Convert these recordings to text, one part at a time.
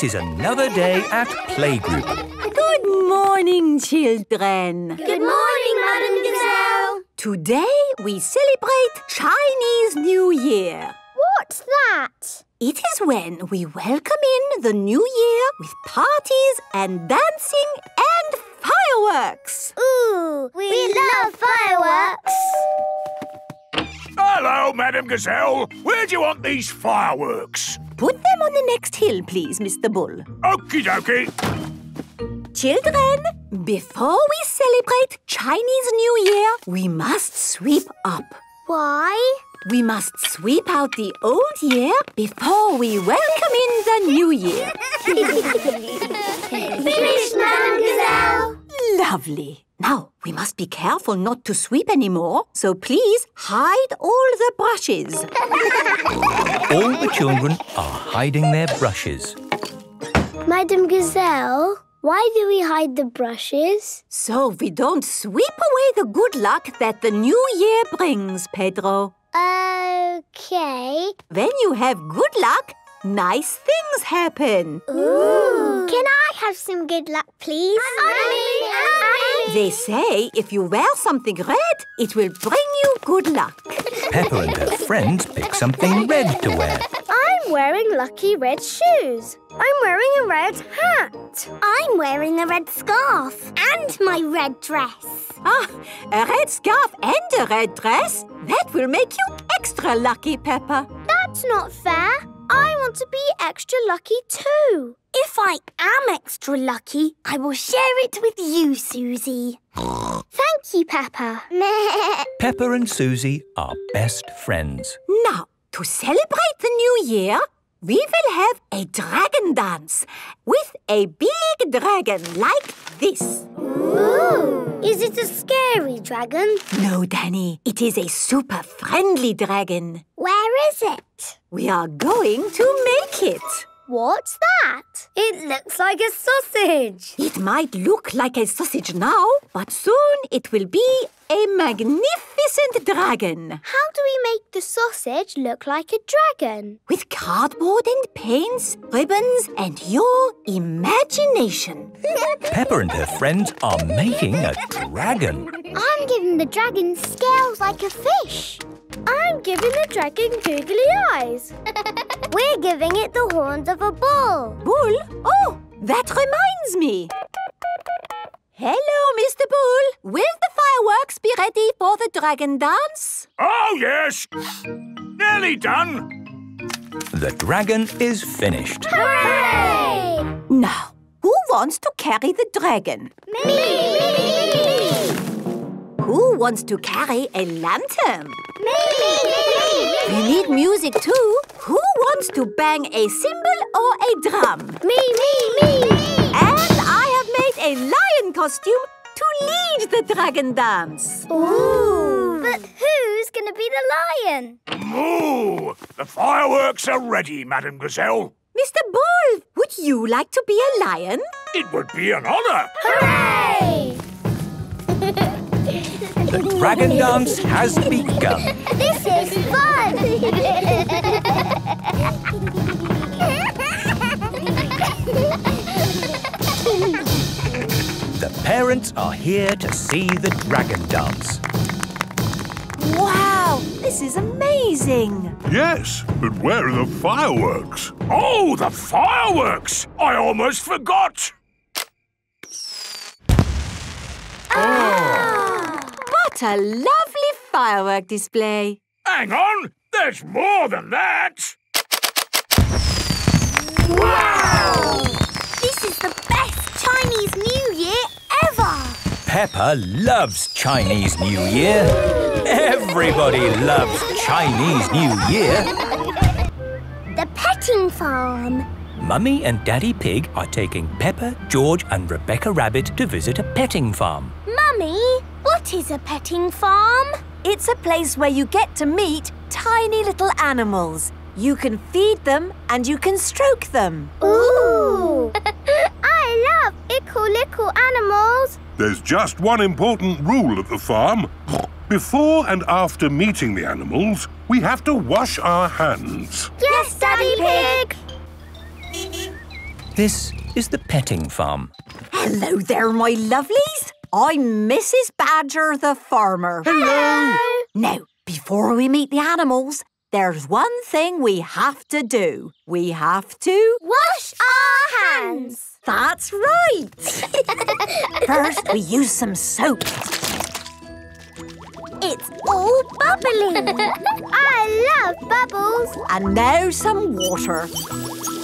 It is another day at Playgroup. Good morning, children. Good morning, Madam Gazelle. Today we celebrate Chinese New Year. What's that? It is when we welcome in the new year with parties and dancing and fireworks. Ooh, we, we love fireworks. Hello, Madam Gazelle. Where do you want these fireworks? Put them on the next hill, please, Mr. Bull. Okie dokie. Children, before we celebrate Chinese New Year, we must sweep up. Why? We must sweep out the old year before we welcome in the new year. Finished, Madam Gazelle. Lovely. Now, we must be careful not to sweep anymore, so please hide all the brushes. All the children are hiding their brushes. Madam Gazelle, why do we hide the brushes? So we don't sweep away the good luck that the new year brings, Pedro. Okay. When you have good luck, nice things happen. Ooh. Can I have some good luck, please? They say if you wear something red, it will bring you good luck. Peppa and her friends pick something red to wear. I'm wearing lucky red shoes. I'm wearing a red hat. I'm wearing a red scarf and my red dress. Ah, a red scarf and a red dress? That will make you extra lucky, Peppa. That's not fair. I want to be extra lucky too. If I am extra lucky, I will share it with you, Susie. Thank you, Peppa. Peppa and Susie are best friends. Now, to celebrate the new year, we will have a dragon dance with a big dragon like this. Ooh! Is it a scary dragon? No, Danny. It is a super friendly dragon. Where is it? We are going to make it. What's that? It looks like a sausage. It might look like a sausage now, but soon it will be a magnificent dragon. How do we make the sausage look like a dragon? With cardboard and paints, ribbons, and your imagination. Peppa and her friends are making a dragon. I'm giving the dragon scales like a fish. I'm giving the dragon googly eyes. We're giving it the horns of a bull. Bull? Oh, that reminds me. Hello, Mr. Bull. Will the fireworks be ready for the dragon dance? Oh, yes. Nearly done. The dragon is finished. Hooray! Now, who wants to carry the dragon? Me! Me! Who wants to carry a lantern? Me! We need music too. Who wants to bang a cymbal or a drum? Me! Me! Me! And I have made a lion costume to lead the dragon dance. Ooh! But who's going to be the lion? Moo! The fireworks are ready, Madam Gazelle. Mr. Bull, would you like to be a lion? It would be an honour. Hooray! The dragon dance has begun. This is fun! The parents are here to see the dragon dance. Wow, this is amazing. Yes, but where are the fireworks? Oh, the fireworks! I almost forgot. What a lovely firework display. Hang on, there's more than that. Wow! This is the best Chinese New Year ever! Peppa loves Chinese New Year. Everybody loves Chinese New Year. The petting farm. Mummy and Daddy Pig are taking Peppa, George and Rebecca Rabbit to visit a petting farm. Mummy, what is a petting farm? It's a place where you get to meet tiny little animals. You can feed them and you can stroke them. Ooh! I love ickle lickle animals. There's just one important rule at the farm. Before and after meeting the animals, we have to wash our hands. Yes, Daddy Pig. This is the petting farm. Hello there, my lovelies. I'm Mrs. Badger the farmer. Hello. Now, before we meet the animals, there's one thing we have to do. We have to. Wash our hands. That's right. First, we use some soap. It's all bubbly. I love bubbles. And now some water.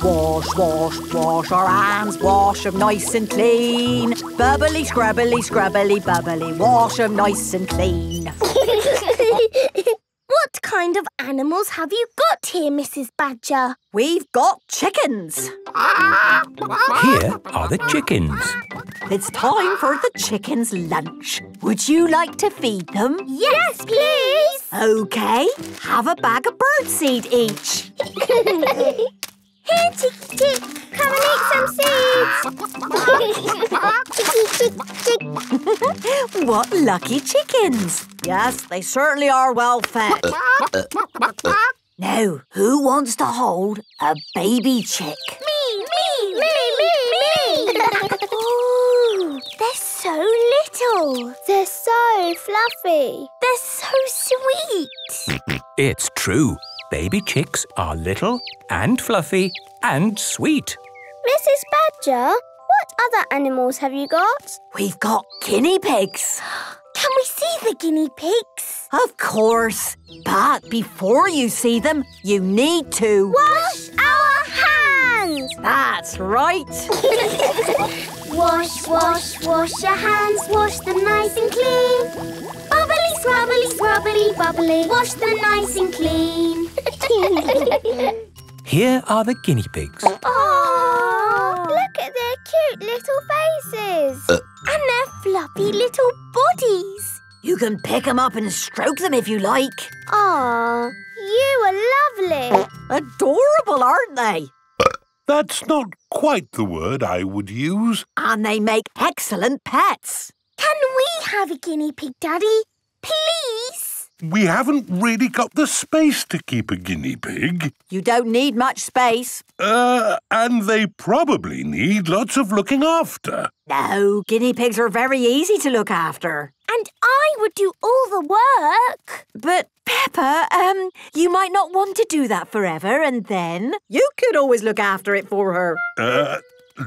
Wash, wash, wash our hands, wash 'em nice and clean. Bubbly, scrubbly, scrubbly, bubbly, wash 'em nice and clean. what kind of animals have you got here, Mrs. Badger? We've got chickens. Here are the chickens. It's time for the chickens' lunch. Would you like to feed them? Yes, please. Okay, have a bag of birdseed each. Here, Chicky Chick, come and eat some seeds. Chicky Chick Chick. What lucky chickens! Yes, they certainly are well fed. now, who wants to hold a baby chick? Me, me, me, me, me. Ooh, they're so little. They're so fluffy. They're so sweet. It's true. Baby chicks are little and fluffy and sweet. Mrs. Badger, what other animals have you got? We've got guinea pigs. Can we see the guinea pigs? Of course. But before you see them, you need to. Wash our hands. That's right. Wash, wash, wash your hands. Wash them nice and clean. Bubbly, scrubbly, scrubbly, bubbly. Wash them nice and clean. Here are the guinea pigs. Oh, look at their cute little faces. Uh. and their fluffy little bodies. You can pick them up and stroke them if you like. Aw, you are lovely. Adorable, aren't they? Uh, that's not quite the word I would use. And they make excellent pets. Can we have a guinea pig, Daddy? Please? We haven't really got the space to keep a guinea pig. You don't need much space. Uh, and they probably need lots of looking after. No, guinea pigs are very easy to look after. And I would do all the work. But, Peppa, um, you might not want to do that forever, and then you could always look after it for her. Uh,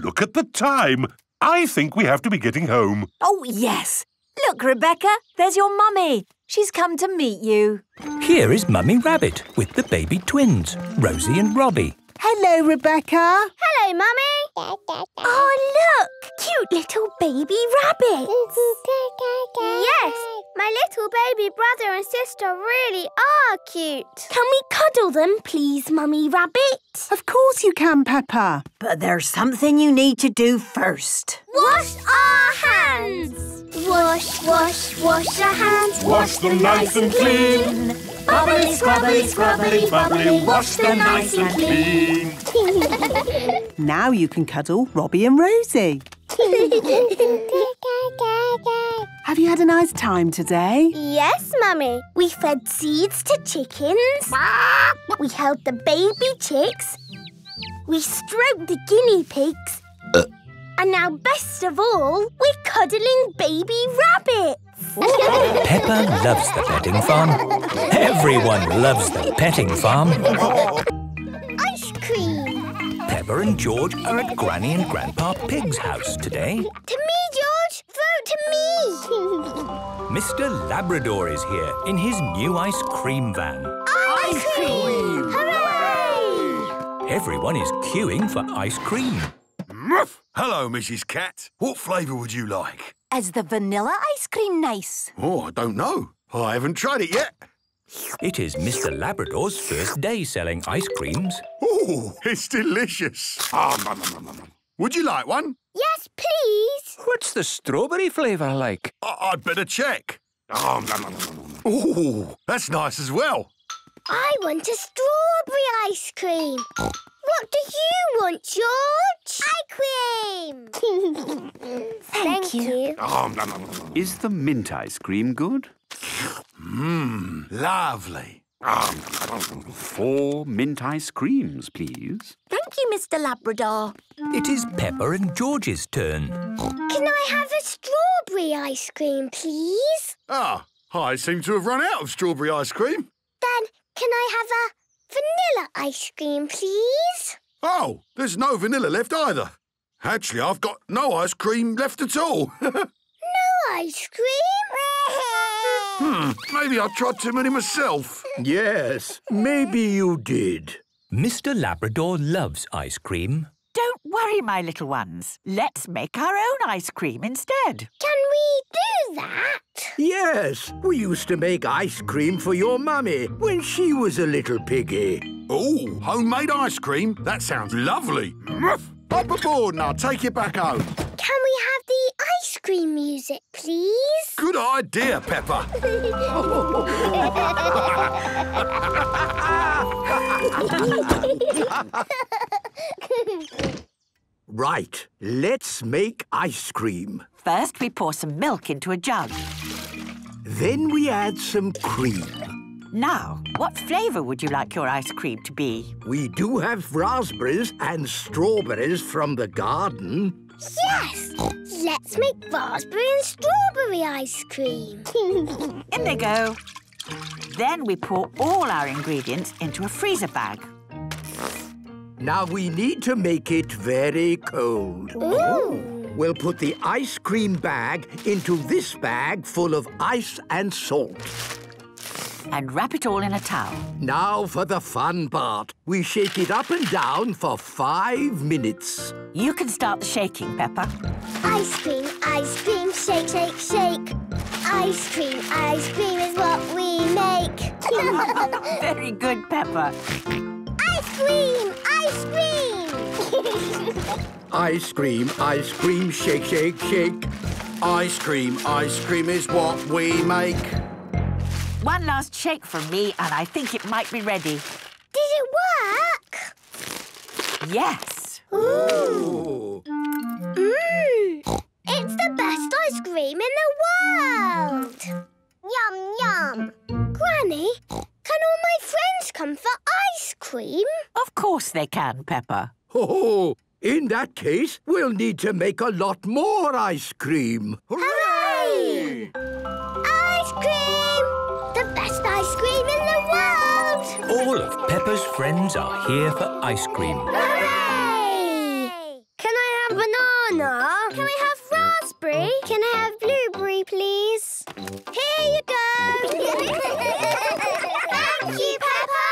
look at the time. I think we have to be getting home. Oh, yes. Look, Rebecca, there's your mummy. She's come to meet you. Here is Mummy Rabbit with the baby twins, Rosie and Robbie. Hello, Rebecca. Hello, Mummy. Oh, look! Cute little baby rabbits. yes, my little baby brother and sister really are cute. Can we cuddle them, please, Mummy Rabbit? Of course you can, Peppa. But there's something you need to do first. Wash our hands. Wash, wash, wash our hands. Wash them nice and clean. Bubbly, scrubbly, scrubbly, bubbly. Wash them nice and clean. Now you can cuddle Robbie and Rosie. Have you had a nice time today? Yes, Mummy. We fed seeds to chickens. We held the baby chicks. We stroked the guinea pigs. Uh. And now, best of all, we're cuddling baby rabbits. Peppa loves the petting farm. Everyone loves the petting farm. Ice cream. Peppa and George are at Granny and Grandpa Pig's house today. To me, George. Vote to me. Mr. Labrador is here in his new ice cream van. Ice cream. Hooray! Everyone is queuing for ice cream. Hello, Mrs. Cat. What flavour would you like? Is the vanilla ice cream nice? Oh, I don't know. I haven't tried it yet. It is Mr. Labrador's first day selling ice creams. Oh, it's delicious. Would you like one? Yes, please. What's the strawberry flavour like? I- I'd better check. Oh, that's nice as well. I want a strawberry ice cream. What do you want, George? Ice cream. Thank, you. Is the mint ice cream good? Mmm, lovely. Four mint ice creams, please. Thank you, Mr. Labrador. It is Peppa and George's turn. Can I have a strawberry ice cream, please? Ah, I seem to have run out of strawberry ice cream. Then can I have a vanilla ice cream, please? Oh, there's no vanilla left either. Actually, I've got no ice cream left at all. No ice cream? Hmm, maybe I tried too many myself. Yes, maybe you did. Mr Labrador loves ice cream. Don't worry, my little ones. Let's make our own ice cream instead. Can we do that? Yes, we used to make ice cream for your mummy when she was a little piggy. Oh, homemade ice cream? That sounds lovely. Up aboard and I'll take you back home. Can we have the ice cream music, please? Good idea, Peppa. right, let's make ice cream. First, we pour some milk into a jug. Then we add some cream. Now, what flavour would you like your ice cream to be? We do have raspberries and strawberries from the garden. Yes! Let's make raspberry and strawberry ice cream. In they go. Then we pour all our ingredients into a freezer bag. Now we need to make it very cold. Ooh. We'll put the ice cream bag into this bag full of ice and salt. And wrap it all in a towel. Now for the fun part. We shake it up and down for five minutes. You can start the shaking, Peppa. Ice cream, ice cream, shake, shake, shake. Ice cream, ice cream is what we make. Very good, Peppa. Ice cream, ice cream. ice cream, ice cream, shake, shake, shake. Ice cream, ice cream is what we make. One last shake from me and I think it might be ready. Did it work? Yes. Ooh. Mmm. It's the best ice cream in the world. Yum, yum. Granny, can all my friends come for ice cream? Of course they can, Peppa. Oh, in that case, we'll need to make a lot more ice cream. Hooray! All of Peppa's friends are here for ice cream. Hooray! Can I have banana? Can I have raspberry? Can I have blueberry, please? Here you go! Thank you, Peppa!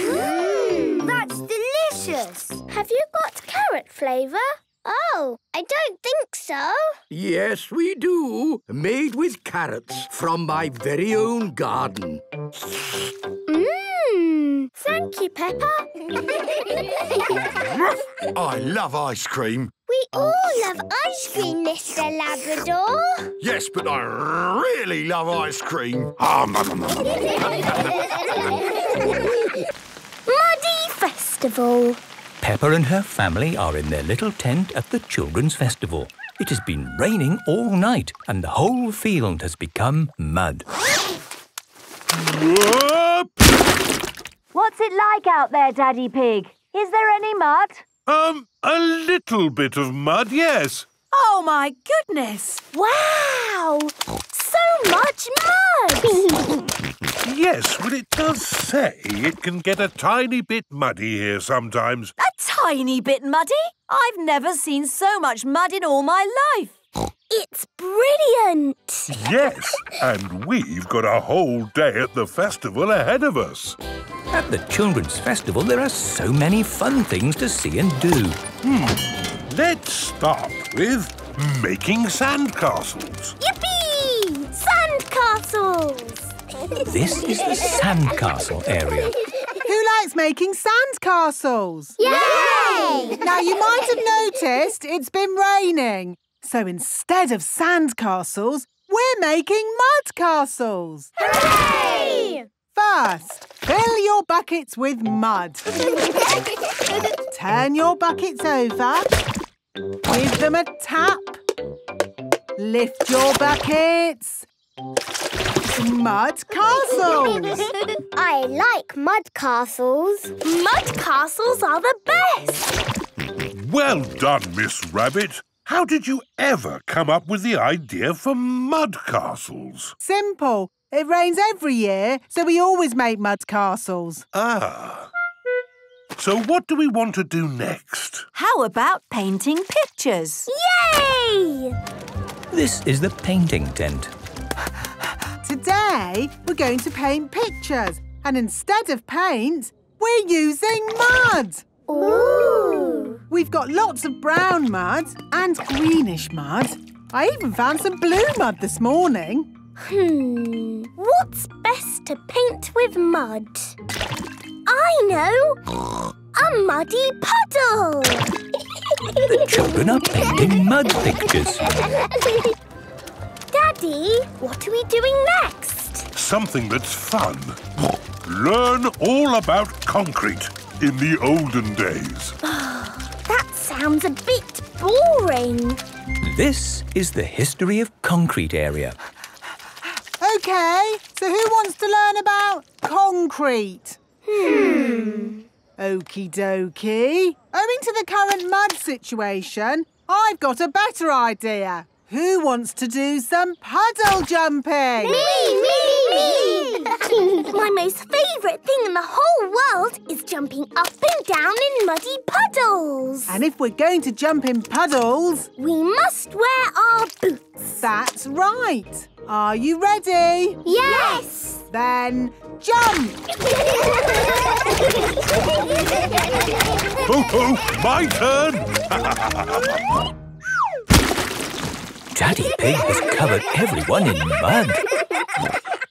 Mmm, that's delicious! Have you got carrot flavour? Oh, I don't think so. Yes, we do. Made with carrots from my very own garden. Mmm, thank you, Peppa. I love ice cream. We all love ice cream, Mr. Labrador. Yes, but I really love ice cream. Ah, Muddy Festival. Peppa and her family are in their little tent at the Children's Festival. It has been raining all night and the whole field has become mud. What's it like out there, Daddy Pig? Is there any mud? Um, a little bit of mud, yes. Oh, my goodness! Wow! So much mud! Yes, well, it does say it can get a tiny bit muddy here sometimes. A tiny bit muddy? I've never seen so much mud in all my life. It's brilliant! Yes, and we've got a whole day at the festival ahead of us. At the Children's Festival, there are so many fun things to see and do. Hmm. Let's start with making sandcastles. Yippee! Sandcastles! This is the sandcastle area. Who likes making sandcastles? Yay! Now, you might have noticed it's been raining. So instead of sand castles, we're making mud castles. Hooray! First, fill your buckets with mud. Turn your buckets over. Give them a tap. Lift your buckets. Mud castles! I like mud castles. Mud castles are the best. Well done, Miss Rabbit. How did you ever come up with the idea for mud castles? Simple. It rains every year, so we always make mud castles. Ah. So what do we want to do next? How about painting pictures? Yay! This is the painting tent. Today, we're going to paint pictures. And instead of paint, we're using mud. Ooh! We've got lots of brown mud and greenish mud. I even found some blue mud this morning. Hmm. What's best to paint with mud? I know! A muddy puddle! The children are painting mud pictures. Daddy, what are we doing next? Something that's fun. Learn all about concrete in the olden days. That sounds a bit boring. This is the history of concrete area. OK, so who wants to learn about concrete? Hmm. Okie dokie. Owing to the current mud situation, I've got a better idea. Who wants to do some puddle jumping? Me, me, me! My most favourite thing in the whole world is jumping up and down in muddy puddles. And if we're going to jump in puddles, We must wear our boots. that's right. Are you ready? Yes! Then jump! Ho ho, my turn! Daddy Pig has covered everyone in mud.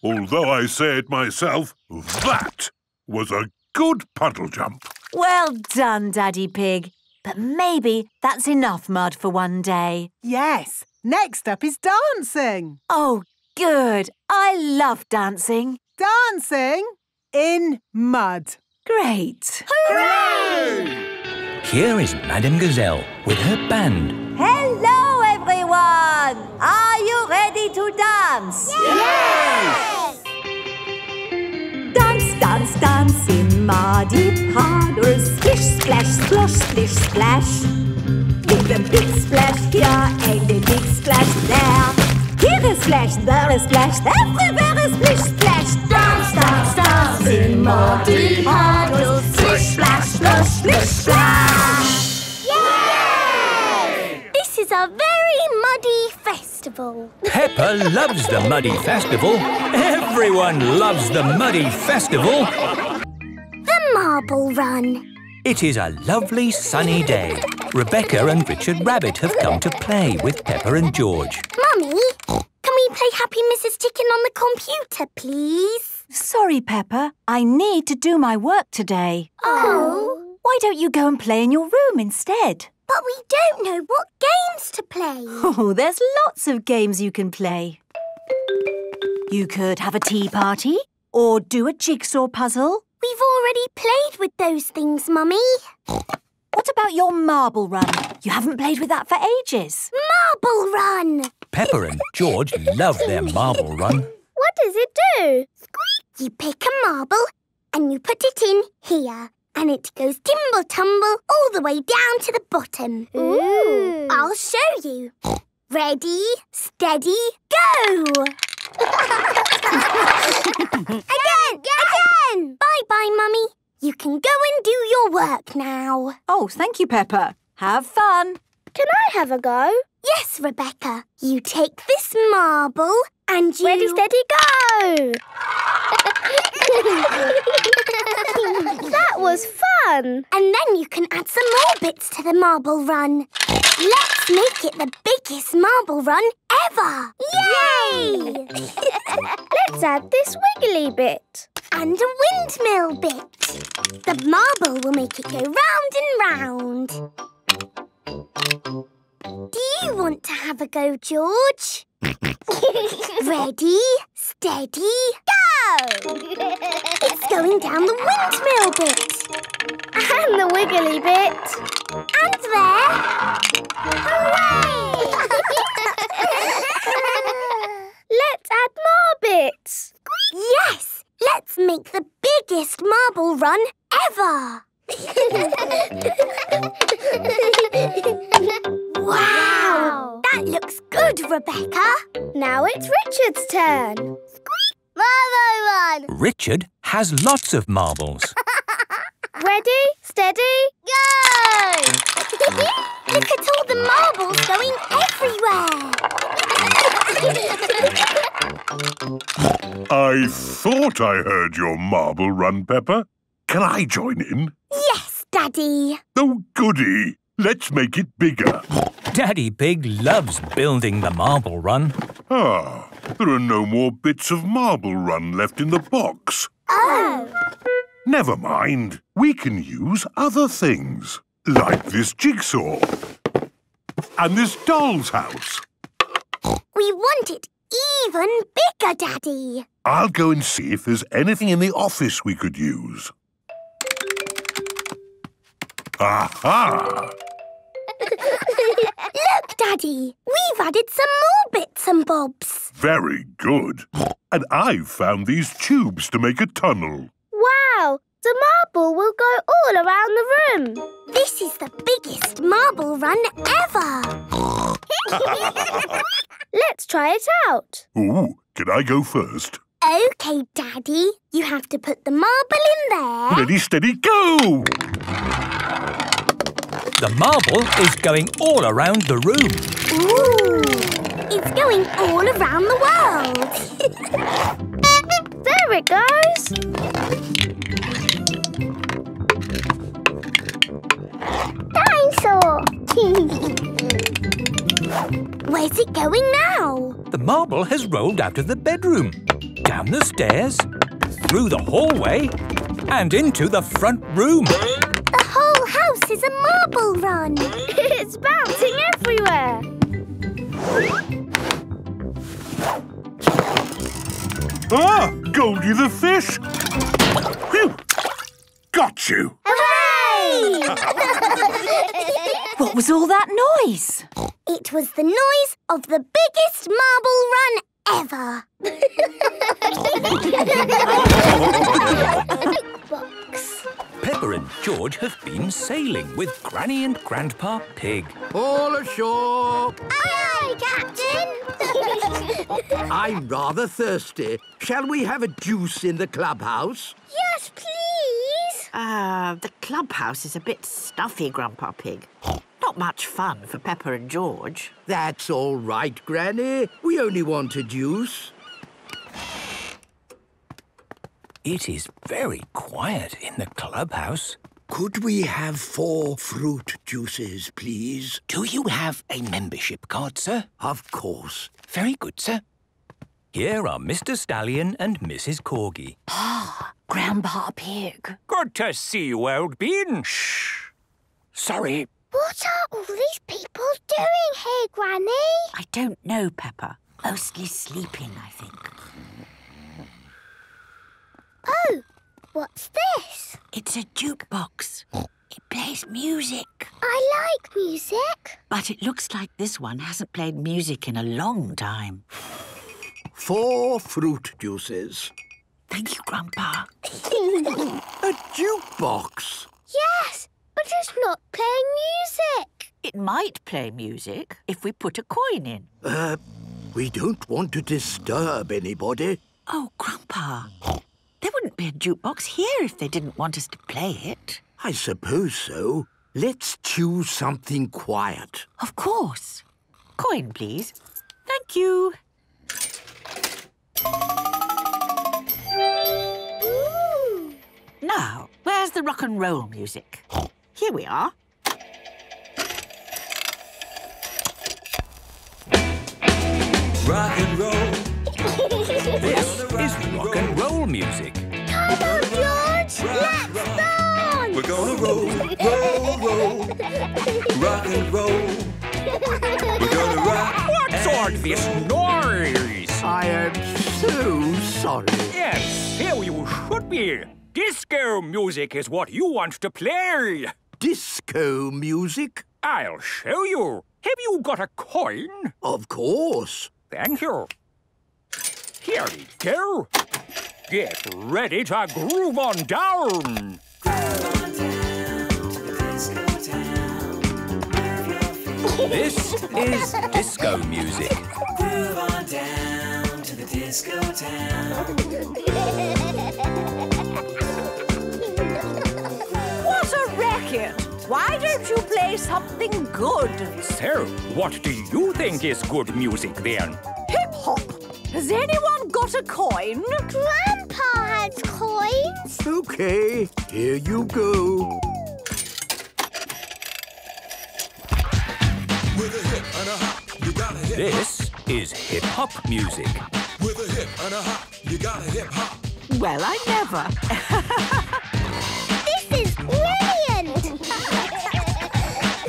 Although I say it myself, that was a good puddle jump. Well done, Daddy Pig. But maybe that's enough mud for one day. Yes. Next up is dancing. Oh, good. I love dancing. Dancing in mud. Great. Hooray! Here is Madame Gazelle with her band. Hello, everyone! Are you ready to dance? Yes! Dance, dance, dance in muddy puddles. Splish, splash, splosh, splish, splash. With a big splash here and a big splash there. Here is splash, there is splash, everywhere is splish, splash. Dance, dance, dance in muddy puddles. Splish, splash, splosh, splish, splash. Yay! This is a very muddy festival. Peppa loves the Muddy Festival. Everyone loves the Muddy Festival. The Marble Run. It is a lovely sunny day. Rebecca and Richard Rabbit have come to play with Peppa and George. Mummy, can we play Happy Mrs. Chicken on the computer, please? Sorry, Peppa. I need to do my work today. Oh. Why don't you go and play in your room instead? But we don't know what games to play. Oh, there's lots of games you can play. You could have a tea party or do a jigsaw puzzle. We've already played with those things, Mummy. What about your marble run? You haven't played with that for ages. Marble Run. Peppa and George love their marble run. What does it do? Squeak! You pick a marble and you put it in here. And it goes timble tumble all the way down to the bottom. Ooh. I'll show you. Ready, steady, go! again! Again! Bye-bye, Mummy. You can go and do your work now. Oh, thank you, Peppa. Have fun. Can I have a go? Yes, Rebecca. You take this marble and you... Ready, steady, go! that was fun. And then you can add some more bits to the marble run. Let's make it the biggest marble run ever. Yay! Let's add this wiggly bit. And a windmill bit. The marble will make it go round and round. Do you want to have a go, George? Ready, steady, go! It's going down the windmill bit. And the wiggly bit. And there. Hooray! let's add more bits. Yes! Let's make the biggest marble run ever wow! That looks good, Rebecca. Now it's Richard's turn. Squeak! Marble run! Richard has lots of marbles. Ready, steady, go! Look at all the marbles going everywhere. I thought I heard your marble run, Peppa. Can I join in? yes, Daddy. Oh, goody. Let's make it bigger. Daddy Pig loves building the marble run. Ah, there are no more bits of marble run left in the box. Oh. Never mind. We can use other things. Like this jigsaw. And this doll's house. We want it even bigger, Daddy. I'll go and see if there's anything in the office we could use. Aha! Look, Daddy. We've added some more bits and bobs. Very good. And I've found these tubes to make a tunnel. Wow! The marble will go all around the room. This is the biggest marble run ever. Let's try it out. Ooh, can I go first? OK, Daddy. You have to put the marble in there. Ready, steady, go! The marble is going all around the room. Ooh! It's going all around the world. there it goes. Dinosaur! Where's it going now? The marble has rolled out of the bedroom, down the stairs, through the hallway, and into the front room. The whole house is a marble run. it's bouncing everywhere. Ah, Goldie the fish! Phew! Got you! Hooray! What was all that noise? it was the noise of the biggest marble run ever. Box. Peppa and George have been sailing with Granny and Grandpa Pig. All ashore! Aye, Captain. I'm rather thirsty. Shall we have a juice in the clubhouse? yes, please. Ah, the clubhouse is a bit stuffy, Grandpa Pig. Not much fun for Peppa and George. That's all right, Granny. We only want a juice. It is very quiet in the clubhouse. Could we have four fruit juices, please? Do you have a membership card, sir? Of course. Very good, sir. Here are Mr. Stallion and Mrs. Corgi. Ah, Grandpa Pig. Good to see you, old bean. Shh. Sorry. What are all these people doing here, Granny? I don't know, Peppa. Mostly sleeping, I think. Oh, what's this? It's a jukebox. It plays music. I like music. But it looks like this one hasn't played music in a long time. Four fruit juices. Thank you, Grandpa. A jukebox. yes, but it's not playing music. It might play music if we put a coin in. Uh, we don't want to disturb anybody. Oh, Grandpa. There wouldn't be a jukebox here if they didn't want us to play it. I suppose so. Let's choose something quiet. Of course. Coin, please. Thank you. Ooh. Now, where's the rock and roll music? Here we are. Rock and roll. This is rock and roll music. Come on, George. Let's dance. We're gonna roll, roll, roll, rock and roll. We're gonna rock. What's all this noise? I am so sorry. Yes, here you should be. Disco music is what you want to play. Disco music? I'll show you. Have you got a coin? Of course. Thank you. Here we go. Get ready to groove on down. This is disco music. Groove on down to the disco town. What a racket! Why don't you play something good? So, what do you think is good music then? Hip hop. Has anyone got a coin? Grandpa has coins. Okay, here you go. With a hip and a hop, you gotta hip This is hip hop music. With a hip and a hop, you gotta hip hop. Well, I never. This is brilliant.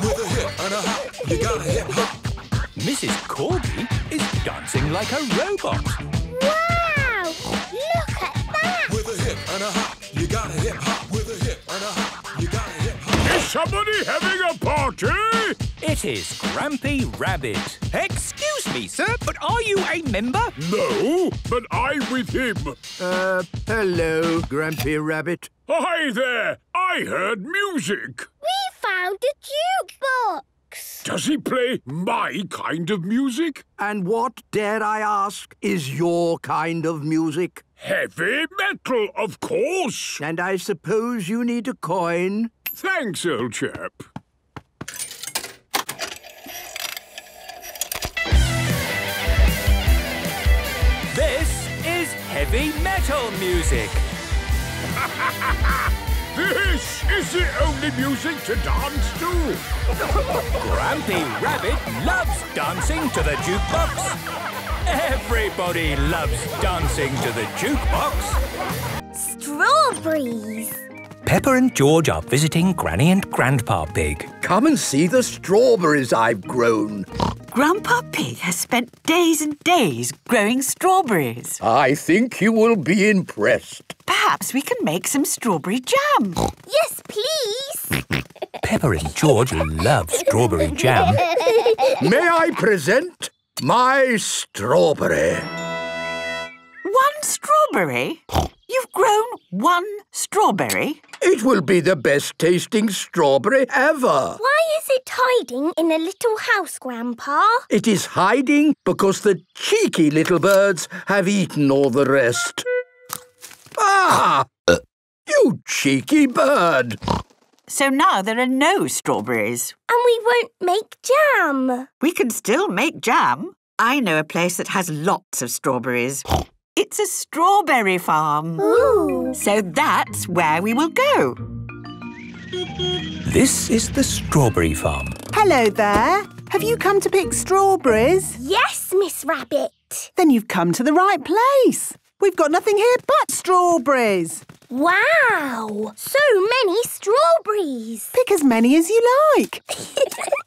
With a hip and a hop, you gotta hip hop. Mrs. Corgi is dancing like a robot. wow! Look at that. With a hip and a hop, you gotta hip hop. With a hip and a hop, you gotta hip hop. Is somebody having a party? It is Grampy Rabbit. Excuse me, sir, but are you a member? No, but I'm with him. Uh, hello, Grampy Rabbit. Hi there. I heard music. We found a jukebox. Does he play my kind of music? And what, dare I ask, is your kind of music? Heavy metal, of course. And I suppose you need a coin? Thanks, old chap. This is heavy metal music. This is the only music to dance to. Grampy Rabbit loves dancing to the jukebox. Everybody loves dancing to the jukebox. Strawberries. Peppa and George are visiting Granny and Grandpa Pig. Come and see the strawberries I've grown. Grandpa Pig has spent days and days growing strawberries. I think you will be impressed. Perhaps we can make some strawberry jam. Yes, please. Peppa and George love strawberry jam. May I present my strawberry? One strawberry? You've grown one strawberry? It will be the best tasting strawberry ever. Why is it hiding in a little house, Grandpa? It is hiding because the cheeky little birds have eaten all the rest. Ah! You cheeky bird! So now there are no strawberries. And we won't make jam. We can still make jam. I know a place that has lots of strawberries. It's a strawberry farm. Ooh. So that's where we will go. This is the strawberry farm. Hello there. Have you come to pick strawberries? Yes, Miss Rabbit. Then you've come to the right place. We've got nothing here but strawberries. Wow! So many strawberries. Pick as many as you like.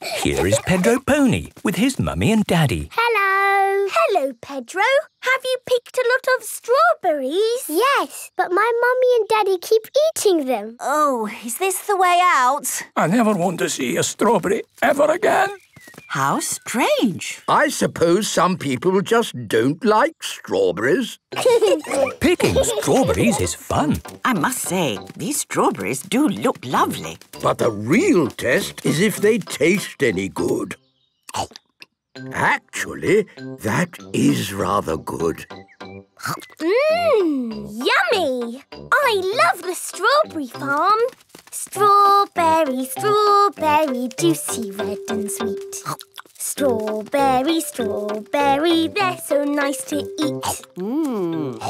Here is Pedro Pony with his mummy and daddy. Hello. Hello, Pedro. Have you picked a lot of strawberries? Yes, but my mummy and daddy keep eating them. Oh, is this the way out? I never want to see a strawberry ever again. How strange. I suppose some people just don't like strawberries. Picking strawberries is fun. I must say, these strawberries do look lovely. But the real test is if they taste any good. Actually, that is rather good. Mmm, yummy. I love the strawberry farm. Strawberry, strawberry, juicy, red and sweet. Strawberry, strawberry, they're so nice to eat. Mmm,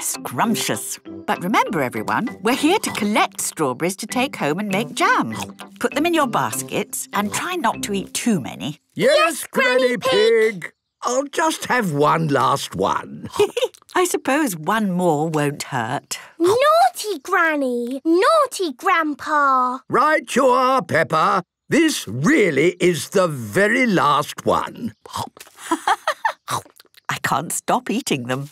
scrumptious. But remember, everyone, we're here to collect strawberries to take home and make jam. Put them in your baskets and try not to eat too many. Yes, Granny Pig. I'll just have one last one. I suppose one more won't hurt. Naughty Granny, naughty Grandpa. Right you are, Peppa. This really is the very last one. I can't stop eating them.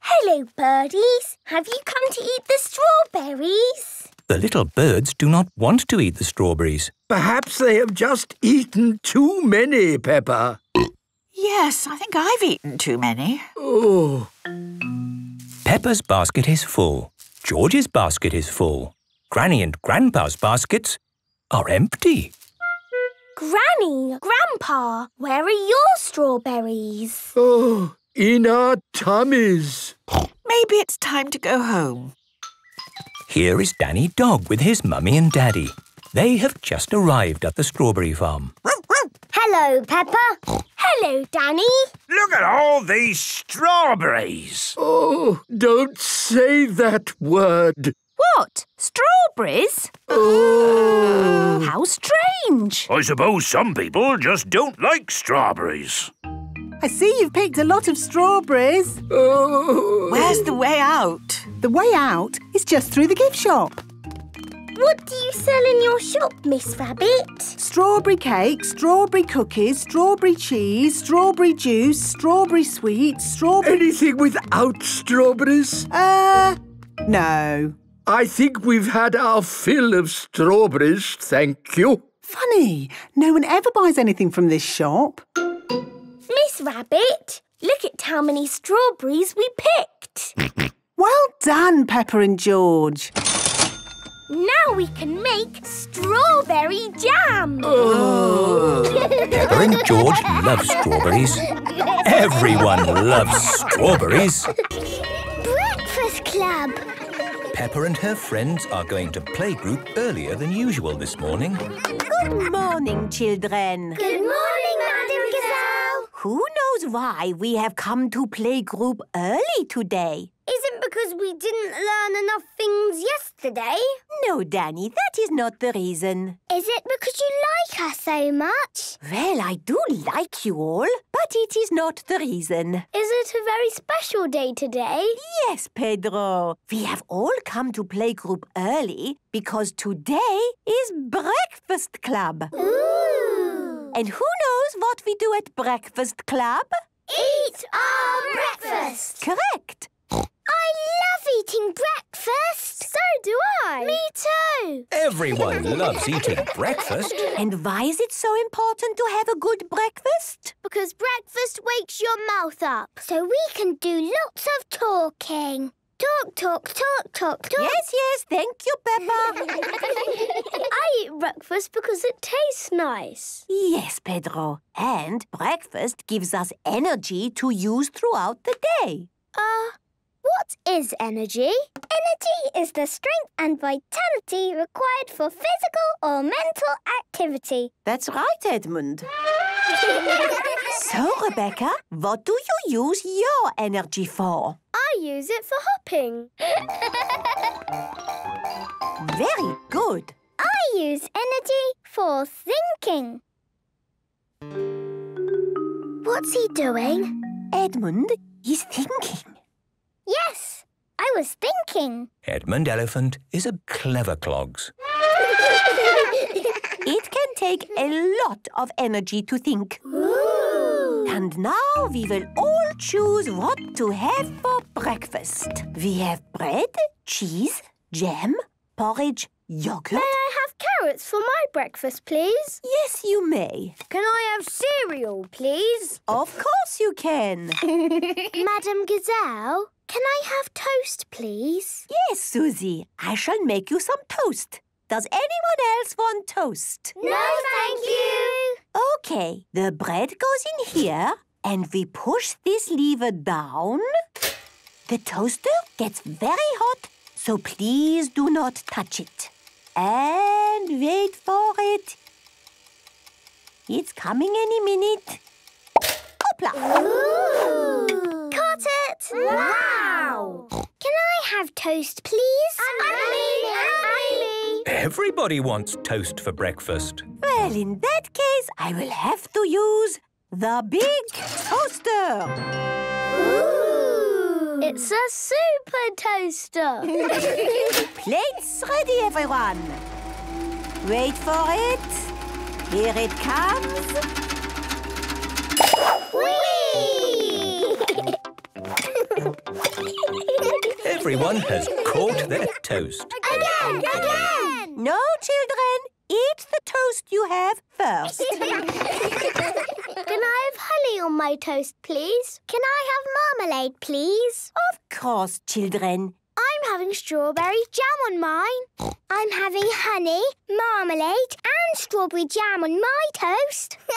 Hello, birdies. Have you come to eat the strawberries? The little birds do not want to eat the strawberries. Perhaps they have just eaten too many, Peppa. Yes, I think I've eaten too many. Oh. Peppa's basket is full. George's basket is full. Granny and Grandpa's baskets are empty. Granny, Grandpa, where are your strawberries? Oh, in our tummies. Maybe it's time to go home. Here is Danny Dog with his mummy and daddy. They have just arrived at the strawberry farm. Hello, Peppa. Hello, Danny. Look at all these strawberries. Oh, don't say that word. What? Strawberries? Oh. How strange. I suppose some people just don't like strawberries. I see you've picked a lot of strawberries. Oh. Where's the way out? The way out is just through the gift shop. What do you sell in your shop, Miss Rabbit? Strawberry cake, strawberry cookies, strawberry cheese, strawberry juice, strawberry sweets, strawberry... Anything without strawberries? Uh, no. I think we've had our fill of strawberries, thank you. Funny, no one ever buys anything from this shop. Miss Rabbit, look at how many strawberries we picked. Well done, Peppa and George. Now we can make strawberry jam. Peppa and George love strawberries. Everyone loves strawberries. Breakfast Club. Peppa and her friends are going to playgroup earlier than usual this morning. Good morning, children. Good morning, Madam Gazelle. Who knows why we have come to playgroup early today? Is it because we didn't learn enough things yesterday? No, Danny, that is not the reason. Is it because you like us so much? Well, I do like you all, but it is not the reason. Is it a very special day today? Yes, Pedro. We have all come to playgroup early because today is breakfast club. Ooh. And who knows what we do at breakfast club? Eat our breakfast. Correct. I love eating breakfast. So do I. Me too. Everyone loves eating breakfast. And why is it so important to have a good breakfast? Because breakfast wakes your mouth up. So we can do lots of talking. Talk, talk, talk, talk, talk. Yes, yes, thank you, Peppa. I eat breakfast because it tastes nice. yes, Pedro. And breakfast gives us energy to use throughout the day. Uh, what is energy? Energy is the strength and vitality required for physical or mental activity. That's right, Edmund. so, Rebecca, what do you use your energy for? I use it for hopping. Very good. I use energy for thinking. What's he doing? Edmund is thinking. Yes, I was thinking. Edmund Elephant is a clever clogs. It can take a lot of energy to think. Ooh. And now we will all choose what to have for breakfast. We have bread, cheese, jam, porridge, yogurt. May I have carrots for my breakfast, please? Yes, you may. Can I have cereal, please? Of course you can. Madam Gazelle, can I have toast, please? Yes, Susie. I shall make you some toast. Does anyone else want toast? No, thank you. Okay, the bread goes in here and we push this lever down. The toaster gets very hot, so please do not touch it. And wait for it. It's coming any minute. Hopla! Ooh. Caught! Wow! Can I have toast, please? And me, and me. Everybody wants toast for breakfast. Well, in that case, I will have to use the big toaster. Ooh. It's a super toaster. Plates ready, everyone. Wait for it. Here it comes. Everyone has caught their toast. Again, again. No, children. Eat the toast you have first. Can I have honey on my toast, please? Can I have marmalade, please? of course, children. I'm having strawberry jam on mine. I'm having honey, marmalade, and strawberry jam on my toast.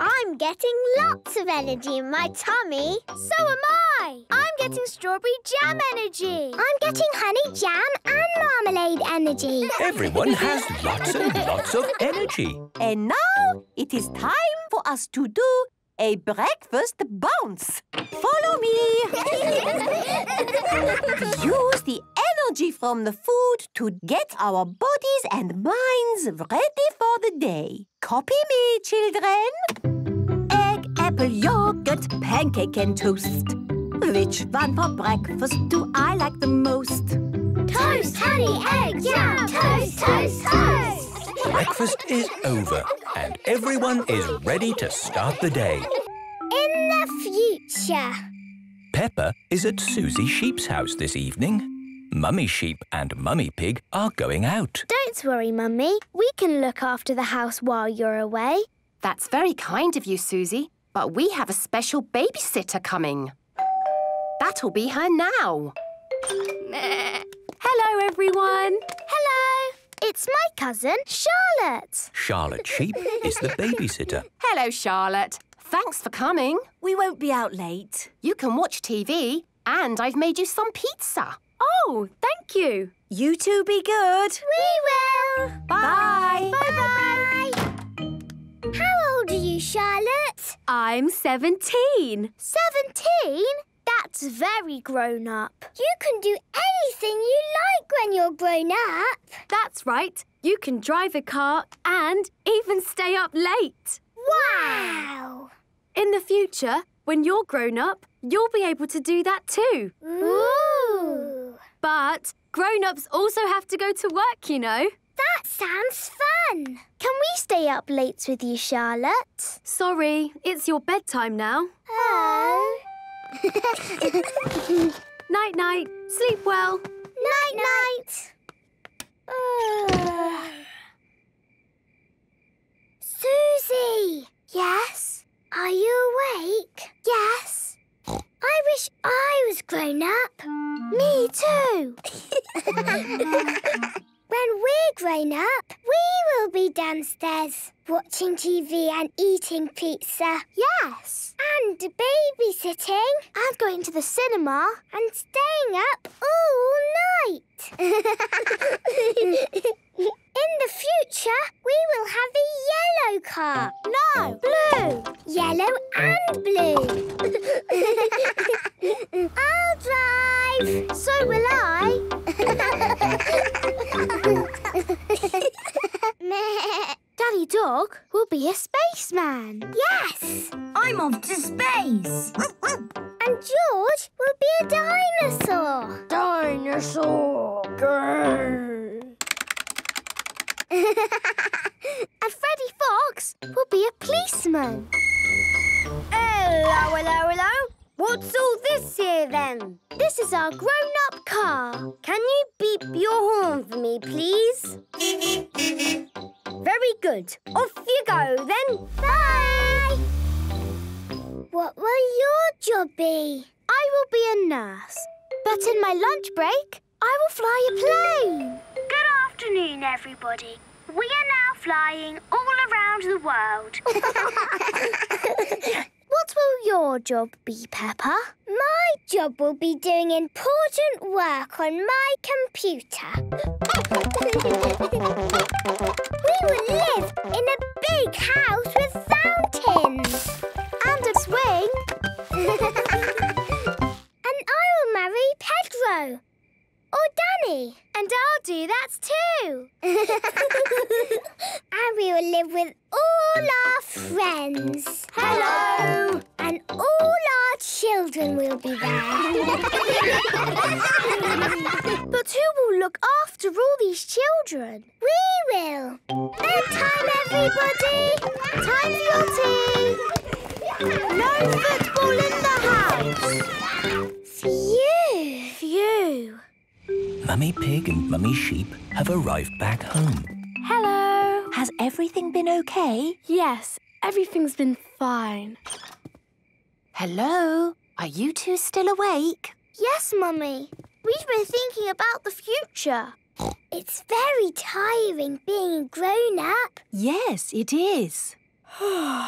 I'm getting lots of energy in my tummy. So am I. I'm getting strawberry jam energy. I'm getting honey jam and marmalade energy. Everyone has lots and lots of energy. And now it is time for us to do a breakfast bounce. Follow me. Use the energy from the food to get our bodies and minds ready for the day. Copy me, children. Egg, apple, yogurt, pancake and toast. Which one for breakfast do I like the most? Toast, honey, egg, jam. Toast, toast, toast. Breakfast is over and everyone is ready to start the day. In the future. Peppa is at Susie Sheep's house this evening. Mummy Sheep and Mummy Pig are going out. Don't worry, Mummy. We can look after the house while you're away. That's very kind of you, Susie. But we have a special babysitter coming. That'll be her now. Hello, everyone. Hello. It's my cousin, Charlotte. Charlotte Sheep is the babysitter. Hello, Charlotte. Thanks for coming. We won't be out late. You can watch TV, and I've made you some pizza. Oh, thank you. You two be good. We will. Bye. Bye-bye. How old are you, Charlotte? I'm 17. Seventeen? That's very grown up. You can do anything you like when you're grown up. That's right. You can drive a car and even stay up late. Wow! In the future, when you're grown up, you'll be able to do that too. Ooh! But grown ups also have to go to work, you know. That sounds fun. Can we stay up late with you, Charlotte? Sorry, it's your bedtime now. Oh. Night night. Sleep well. Night night. Susie! Yes? Are you awake? Yes. I wish I was grown up. Me too. when we're grown up, we will be downstairs watching TV and eating pizza. Yes. And babysitting. And going to the cinema. And staying up all night. job be, Peppa? My job will be doing important work on my computer. Mummy. We've been thinking about the future. It's very tiring being a grown up. Yes, it is.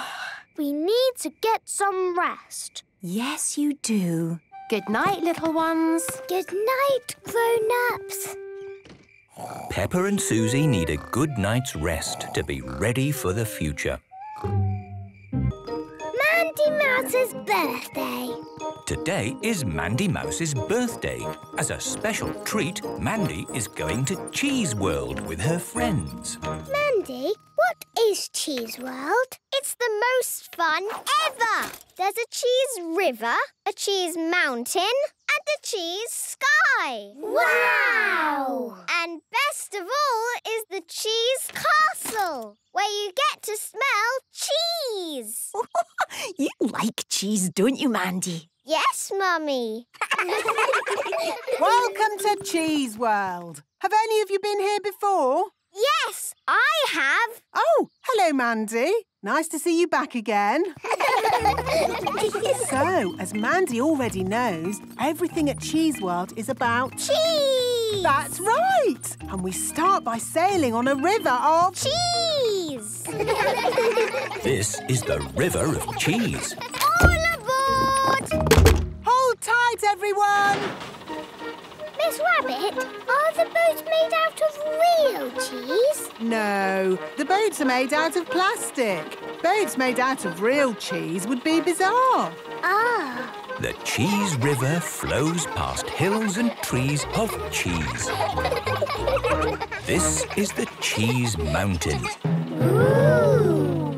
We need to get some rest. Yes, you do. Good night, little ones. Good night, grown ups. Peppa and Susie need a good night's rest to be ready for the future. Mandy Mouse's birthday. Today is Mandy Mouse's birthday. As a special treat, Mandy is going to Cheese World with her friends. Mandy, what is Cheese World? It's the most fun ever. There's a cheese river, a cheese mountain, and a cheese sky. Wow! And best of all is the cheese castle, where you get to smell cheese. You like cheese, don't you, Mandy? yes, Mummy. Welcome to Cheese World. Have any of you been here before? Yes, I have. Oh, hello, Mandy. Nice to see you back again. So, as Mandy already knows, everything at Cheese World is about cheese. That's right. And we start by sailing on a river of cheese. This is the River of Cheese. All aboard! Hold tight, everyone. Miss Rabbit, are the boats made out of real cheese? No, the boats are made out of plastic. Boats made out of real cheese would be bizarre. Ah. The Cheese River flows past hills and trees of cheese. This is the Cheese Mountain. Ooh.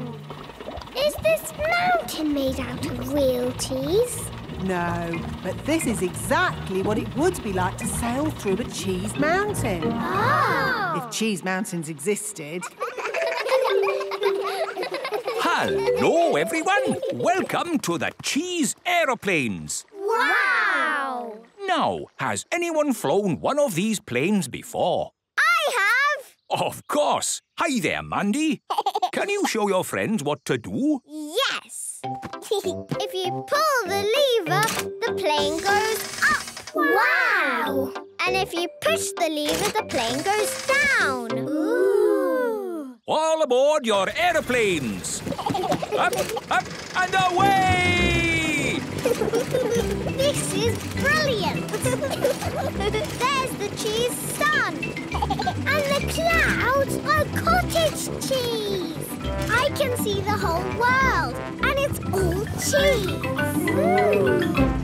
Is this mountain made out of real cheese? No, but this is exactly what it would be like to sail through a cheese mountain. Oh. If cheese mountains existed. Hello, everyone. Welcome to the Cheese Aeroplanes. Wow! Now, has anyone flown one of these planes before? I have! Of course. Hi there, Mandy. Can you show your friends what to do? Yes! if you pull the lever, the plane goes up. Wow! And if you push the lever, the plane goes down. Ooh! All aboard your aeroplanes. up, up, and away! this is brilliant! There's the cheese sun. And the clouds are cottage cheese. I can see the whole world, and it's all cheese.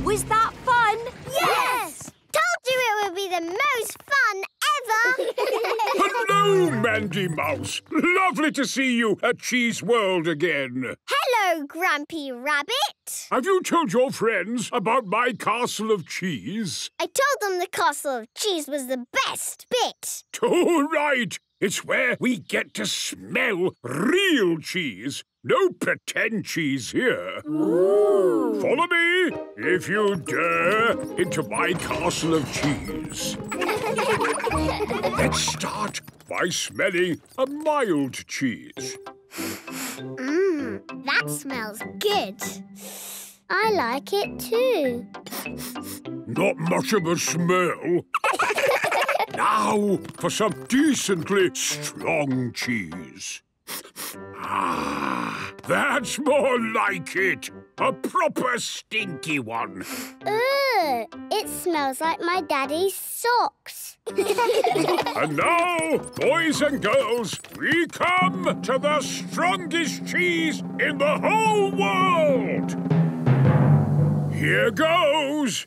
Was that fun? Yes! Told you it would be the most fun Hello, Mandy Mouse. Lovely to see you at Cheese World again. Hello, Grampy Rabbit. Have you told your friends about my castle of cheese? I told them the castle of cheese was the best bit. Too right. It's where we get to smell real cheese. No pretend cheese here. Follow me, if you dare, into my castle of cheese. Let's start by smelling a mild cheese. Mmm, that smells good. I like it too. Not much of a smell. now for some decently strong cheese. Ah, that's more like it. A proper stinky one. Ugh, it smells like my daddy's socks. And now, boys and girls, we come to the strongest cheese in the whole world. Here goes.